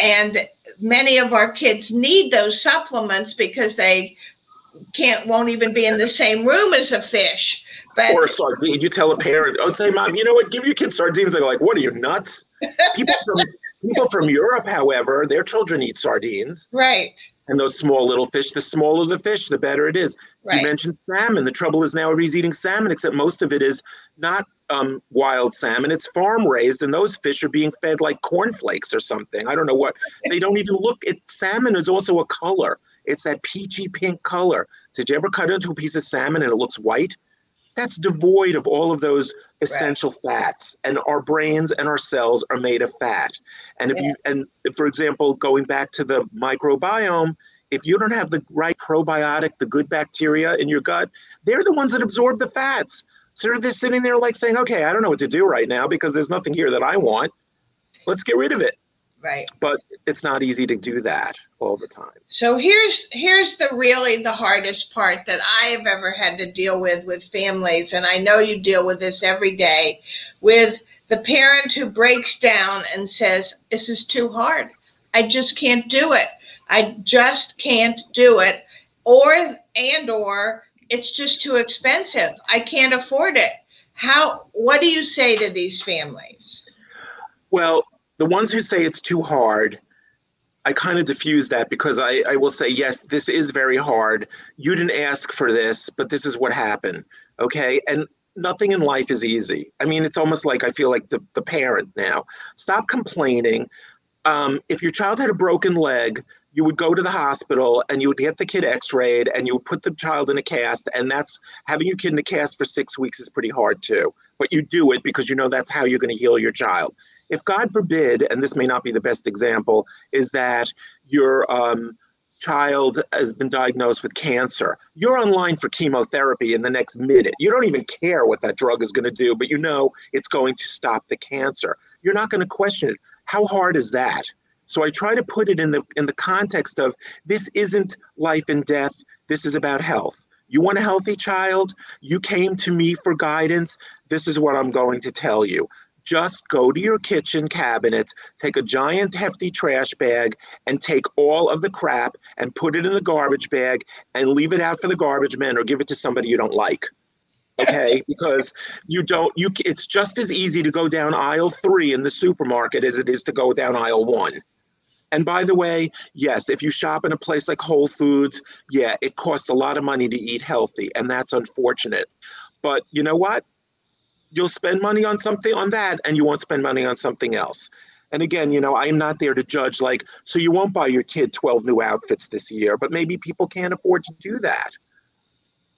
And many of our kids need those supplements because they can't won't even be in the same room as a fish. But or sardine. You tell a parent, oh, say, mom, you know what? Give your kids sardines. They're like, what are you nuts? People from people from Europe, however, their children eat sardines. Right. And those small little fish. The smaller the fish, the better it is. Right. You mentioned salmon. The trouble is now everybody's eating salmon, except most of it is not um, wild salmon. It's farm raised, and those fish are being fed like cornflakes or something. I don't know what. They don't even look. It salmon is also a color. It's that peachy pink color. Did you ever cut into a piece of salmon and it looks white? That's devoid of all of those essential right. fats. And our brains and our cells are made of fat. And if yeah. you and for example, going back to the microbiome, if you don't have the right probiotic, the good bacteria in your gut, they're the ones that absorb the fats. So they're just sitting there like saying, okay, I don't know what to do right now because there's nothing here that I want. Let's get rid of it. Right. But it's not easy to do that all the time. So here's here's the really the hardest part that I have ever had to deal with with families and I know you deal with this every day with the parent who breaks down and says this is too hard. I just can't do it. I just can't do it or and or it's just too expensive. I can't afford it. How what do you say to these families? Well, the ones who say it's too hard, I kind of diffuse that because I, I will say, yes, this is very hard. You didn't ask for this, but this is what happened. Okay. And nothing in life is easy. I mean, it's almost like I feel like the, the parent now. Stop complaining. Um, if your child had a broken leg, you would go to the hospital and you would get the kid x-rayed and you would put the child in a cast and that's having your kid in a cast for six weeks is pretty hard too but you do it because you know that's how you're going to heal your child if God forbid, and this may not be the best example, is that your um, child has been diagnosed with cancer, you're online for chemotherapy in the next minute. You don't even care what that drug is going to do, but you know it's going to stop the cancer. You're not going to question it. How hard is that? So I try to put it in the in the context of this isn't life and death. This is about health. You want a healthy child? You came to me for guidance. This is what I'm going to tell you just go to your kitchen cabinet, take a giant hefty trash bag, and take all of the crap and put it in the garbage bag and leave it out for the garbage man or give it to somebody you don't like. Okay, because you don't you it's just as easy to go down aisle 3 in the supermarket as it is to go down aisle 1. And by the way, yes, if you shop in a place like Whole Foods, yeah, it costs a lot of money to eat healthy, and that's unfortunate. But you know what? You'll spend money on something on that and you won't spend money on something else. And again, you know, I'm not there to judge like, so you won't buy your kid 12 new outfits this year, but maybe people can't afford to do that.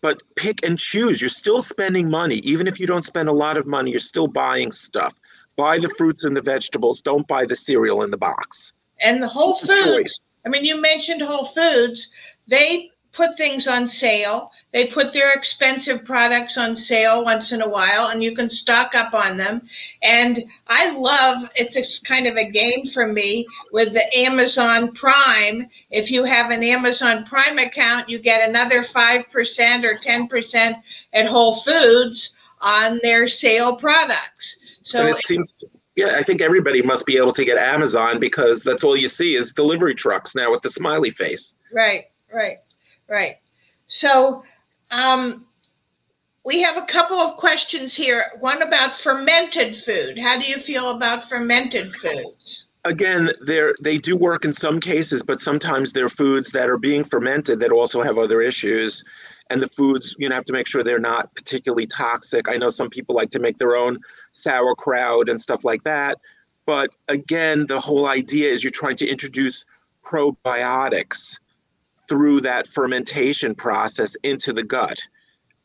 But pick and choose. You're still spending money. Even if you don't spend a lot of money, you're still buying stuff. Buy the fruits and the vegetables. Don't buy the cereal in the box. And the Whole Foods. I mean, you mentioned Whole Foods. They put things on sale. They put their expensive products on sale once in a while, and you can stock up on them. And I love it's a kind of a game for me with the Amazon Prime. If you have an Amazon Prime account, you get another 5% or 10% at Whole Foods on their sale products. So it seems yeah, I think everybody must be able to get Amazon because that's all you see is delivery trucks now with the smiley face. Right, right. Right. So um, we have a couple of questions here. One about fermented food. How do you feel about fermented foods? Again, they they do work in some cases, but sometimes they're foods that are being fermented that also have other issues. And the foods, you know, have to make sure they're not particularly toxic. I know some people like to make their own sauerkraut and stuff like that. But again, the whole idea is you're trying to introduce probiotics through that fermentation process into the gut.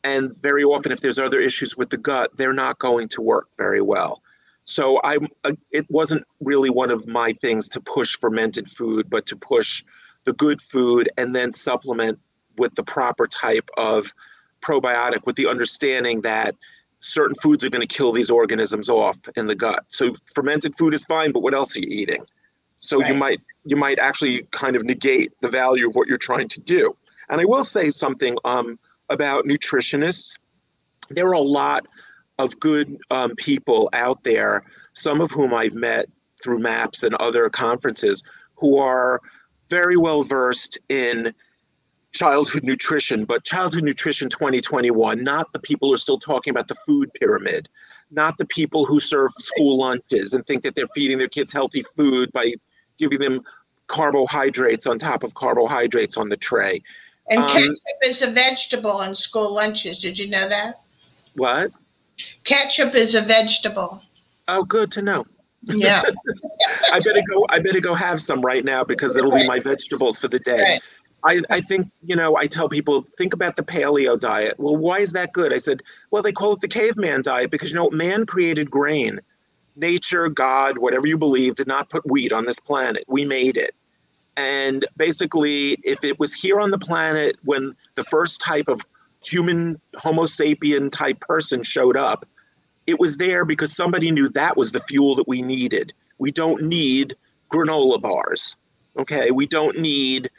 And very often, if there's other issues with the gut, they're not going to work very well. So I, uh, it wasn't really one of my things to push fermented food, but to push the good food and then supplement with the proper type of probiotic, with the understanding that certain foods are going to kill these organisms off in the gut. So fermented food is fine, but what else are you eating? So right. you might you might actually kind of negate the value of what you're trying to do. And I will say something um, about nutritionists. There are a lot of good um, people out there, some of whom I've met through MAPS and other conferences, who are very well versed in childhood nutrition, but childhood nutrition 2021, not the people who are still talking about the food pyramid, not the people who serve school lunches and think that they're feeding their kids healthy food by giving them carbohydrates on top of carbohydrates on the tray. And um, ketchup is a vegetable in school lunches. Did you know that? What? Ketchup is a vegetable. Oh, good to know. Yeah. I better go. I better go have some right now because it'll be my vegetables for the day. Right. I, I think, you know, I tell people, think about the paleo diet. Well, why is that good? I said, well, they call it the caveman diet because, you know, man created grain. Nature, God, whatever you believe, did not put wheat on this planet. We made it. And basically, if it was here on the planet when the first type of human Homo sapien type person showed up, it was there because somebody knew that was the fuel that we needed. We don't need granola bars. Okay. We don't need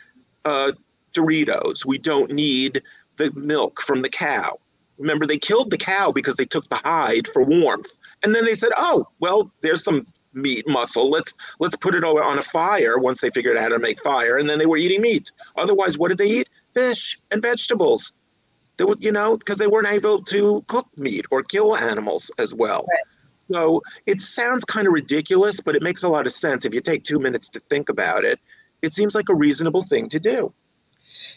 uh, Doritos. We don't need the milk from the cow. Remember, they killed the cow because they took the hide for warmth, and then they said, "Oh, well, there's some meat muscle. Let's let's put it on a fire." Once they figured out how to make fire, and then they were eating meat. Otherwise, what did they eat? Fish and vegetables. They would, you know, because they weren't able to cook meat or kill animals as well. Right. So it sounds kind of ridiculous, but it makes a lot of sense if you take two minutes to think about it it seems like a reasonable thing to do.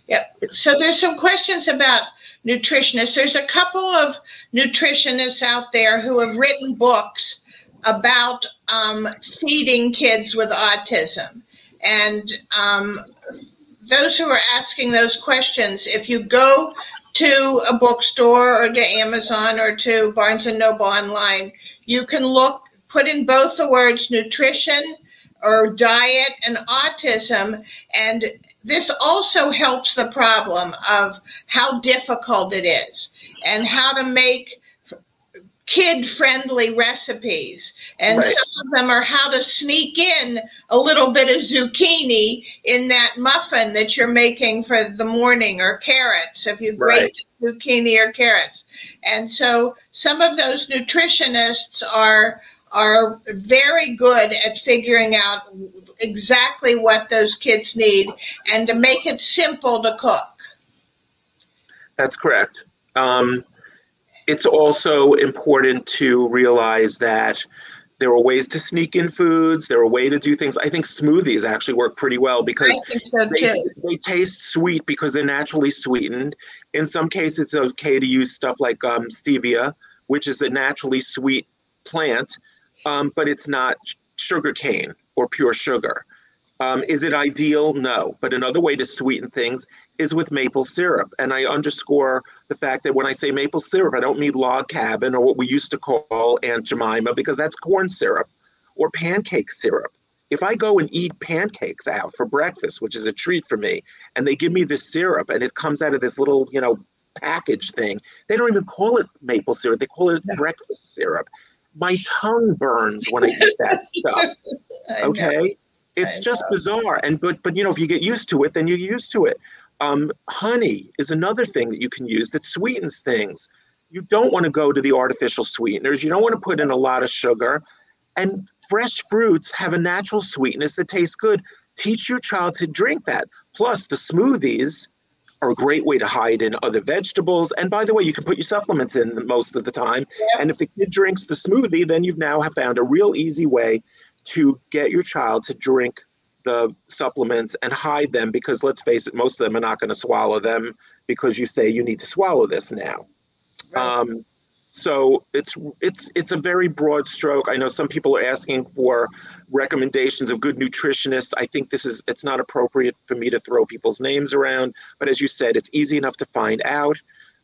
Yeah. So there's some questions about nutritionists. There's a couple of nutritionists out there who have written books about um, feeding kids with autism. And um, those who are asking those questions, if you go to a bookstore or to Amazon or to Barnes and Noble online, you can look, put in both the words nutrition or diet and autism. And this also helps the problem of how difficult it is and how to make kid friendly recipes. And right. some of them are how to sneak in a little bit of zucchini in that muffin that you're making for the morning or carrots if you grate right. zucchini or carrots. And so some of those nutritionists are are very good at figuring out exactly what those kids need and to make it simple to cook. That's correct. Um, it's also important to realize that there are ways to sneak in foods. There are ways to do things. I think smoothies actually work pretty well because so they, they, taste sweet because they're naturally sweetened. In some cases, it's okay to use stuff like um, stevia, which is a naturally sweet plant um, but it's not sugar cane or pure sugar. Um, is it ideal? No. But another way to sweeten things is with maple syrup. And I underscore the fact that when I say maple syrup, I don't mean log cabin or what we used to call Aunt Jemima because that's corn syrup or pancake syrup. If I go and eat pancakes out for breakfast, which is a treat for me, and they give me this syrup and it comes out of this little, you know, package thing, they don't even call it maple syrup. They call it breakfast syrup my tongue burns when I eat that stuff. Okay. It's I just know. bizarre. And but but you know, if you get used to it, then you're used to it. Um, honey is another thing that you can use that sweetens things. You don't want to go to the artificial sweeteners. You don't want to put in a lot of sugar. And fresh fruits have a natural sweetness that tastes good. Teach your child to drink that. Plus, the smoothies are a great way to hide in other vegetables. And by the way, you can put your supplements in most of the time. Yeah. And if the kid drinks the smoothie, then you've now have found a real easy way to get your child to drink the supplements and hide them because let's face it, most of them are not going to swallow them because you say you need to swallow this now. Right. Um, so it's it's it's a very broad stroke. I know some people are asking for recommendations of good nutritionists. I think this is it's not appropriate for me to throw people's names around, but as you said, it's easy enough to find out.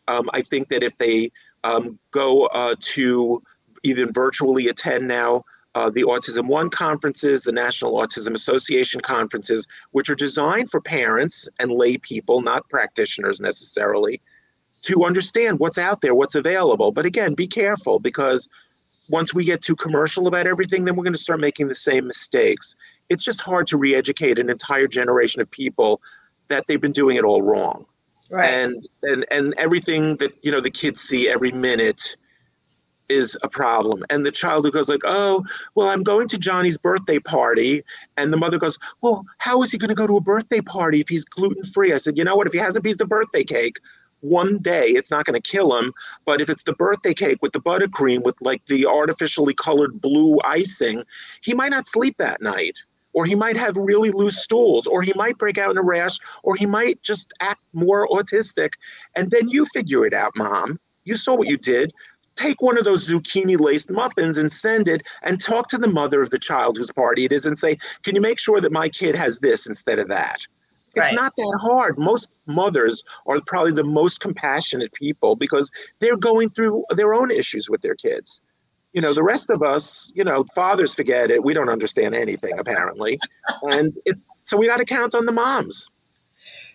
Um, I think that if they um, go uh, to even virtually attend now uh, the Autism One conferences, the National Autism Association conferences, which are designed for parents and lay people, not practitioners necessarily to understand what's out there, what's available. But again, be careful because once we get too commercial about everything, then we're going to start making the same mistakes. It's just hard to re-educate an entire generation of people that they've been doing it all wrong. Right. And and and everything that you know the kids see every minute is a problem. And the child who goes like, "Oh, well, I'm going to Johnny's birthday party," and the mother goes, "Well, how is he going to go to a birthday party if he's gluten free?" I said, "You know what? If he has a piece of birthday cake, one day it's not going to kill him but if it's the birthday cake with the buttercream with like the artificially colored blue icing he might not sleep that night or he might have really loose stools or he might break out in a rash or he might just act more autistic. And then you figure it out mom. You saw what you did. Take one of those zucchini laced muffins and send it and talk to the mother of the child whose party it is and say can you make sure that my kid has this instead of that it's Right. not that hard. Most mothers are probably the most compassionate people because they're going through their own issues with their kids. You know, the rest of us, you know, fathers forget it. We don't understand anything apparently. and it's so we got to count on the moms.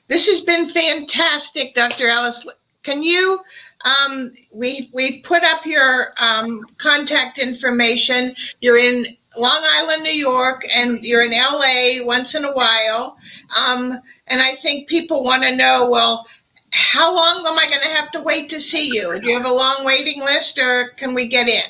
This has been fantastic, Dr. Elice. Can you, um, we, we've put up your, um, contact information. You're in Long Island, New York, and you're in LA once in a while. Um, and I think people want to know, well, how long am I going to have to wait to see you? Do you have a long waiting list or can we get in?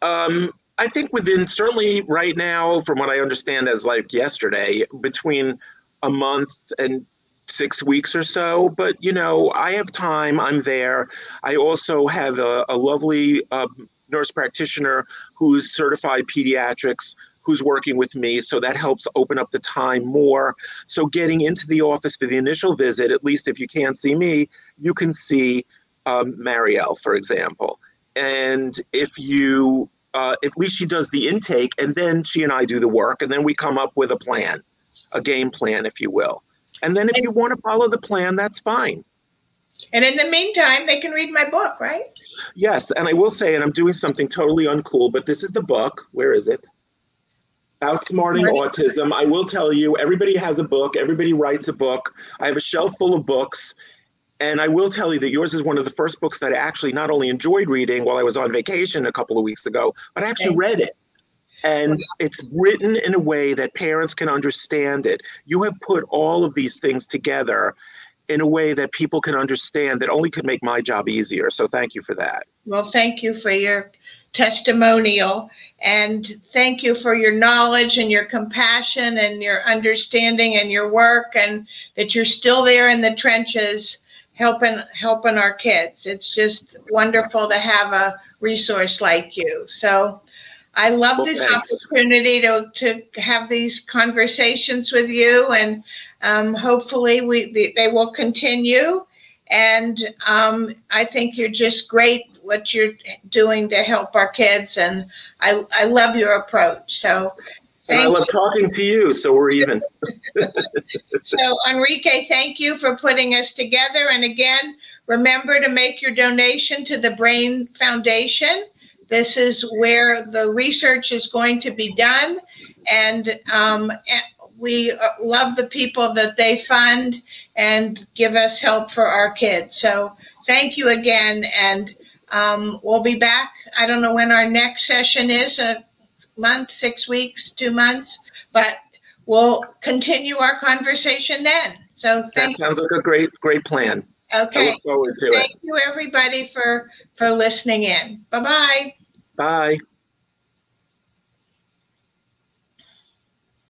Um, I think within certainly right now, from what I understand as like yesterday, between a month and six weeks or so. But you know, I have time. I'm there. I also have a, a lovely uh, nurse practitioner who's certified pediatrics who's working with me. So that helps open up the time more. So getting into the office for the initial visit at least if you can't see me you can see um, marielle for example. And if you uh, at least she does the intake and then she and i do the work and then we come up with a plan a game plan if you will. And then if you want to follow the plan that's fine. And in the meantime, they can read my book, right? Yes and i will say and i'm doing something totally uncool but this is the book. Where is it? Outsmarting autism. I will tell you everybody has a book. Everybody writes a book. I have a shelf full of books. And I will tell you that yours is one of the first books that I actually not only enjoyed reading while I was on vacation a couple of weeks ago, but I actually read it. And it's written in a way that parents can understand it. You have put all of these things together in a way that people can understand that only could make my job easier. So thank you for that. Well, thank you for your testimonial and thank you for your knowledge and your compassion and your understanding and your work and that you're still there in the trenches helping helping our kids. It's just wonderful to have a resource like you. So I love Well, this thanks. opportunity to, to have these conversations with you and um, hopefully we they, they will continue. And um, I think you're just great what you're doing to help our kids, and I I love your approach. So, I love talking to you, so we're even. so Enrique, thank you for putting us together. And again, remember to make your donation to the Brain Foundation. This is where the research is going to be done, and um, and we uh, love the people that they fund and give us help for our kids. So thank you again, and um, we'll be back. I don't know when our next session is, a month, six weeks, two months, but we'll continue our conversation then. So That thank, sounds like a great, great plan. I okay. look forward to it. Thank you, everybody, for, for listening in. Bye-bye. Bye.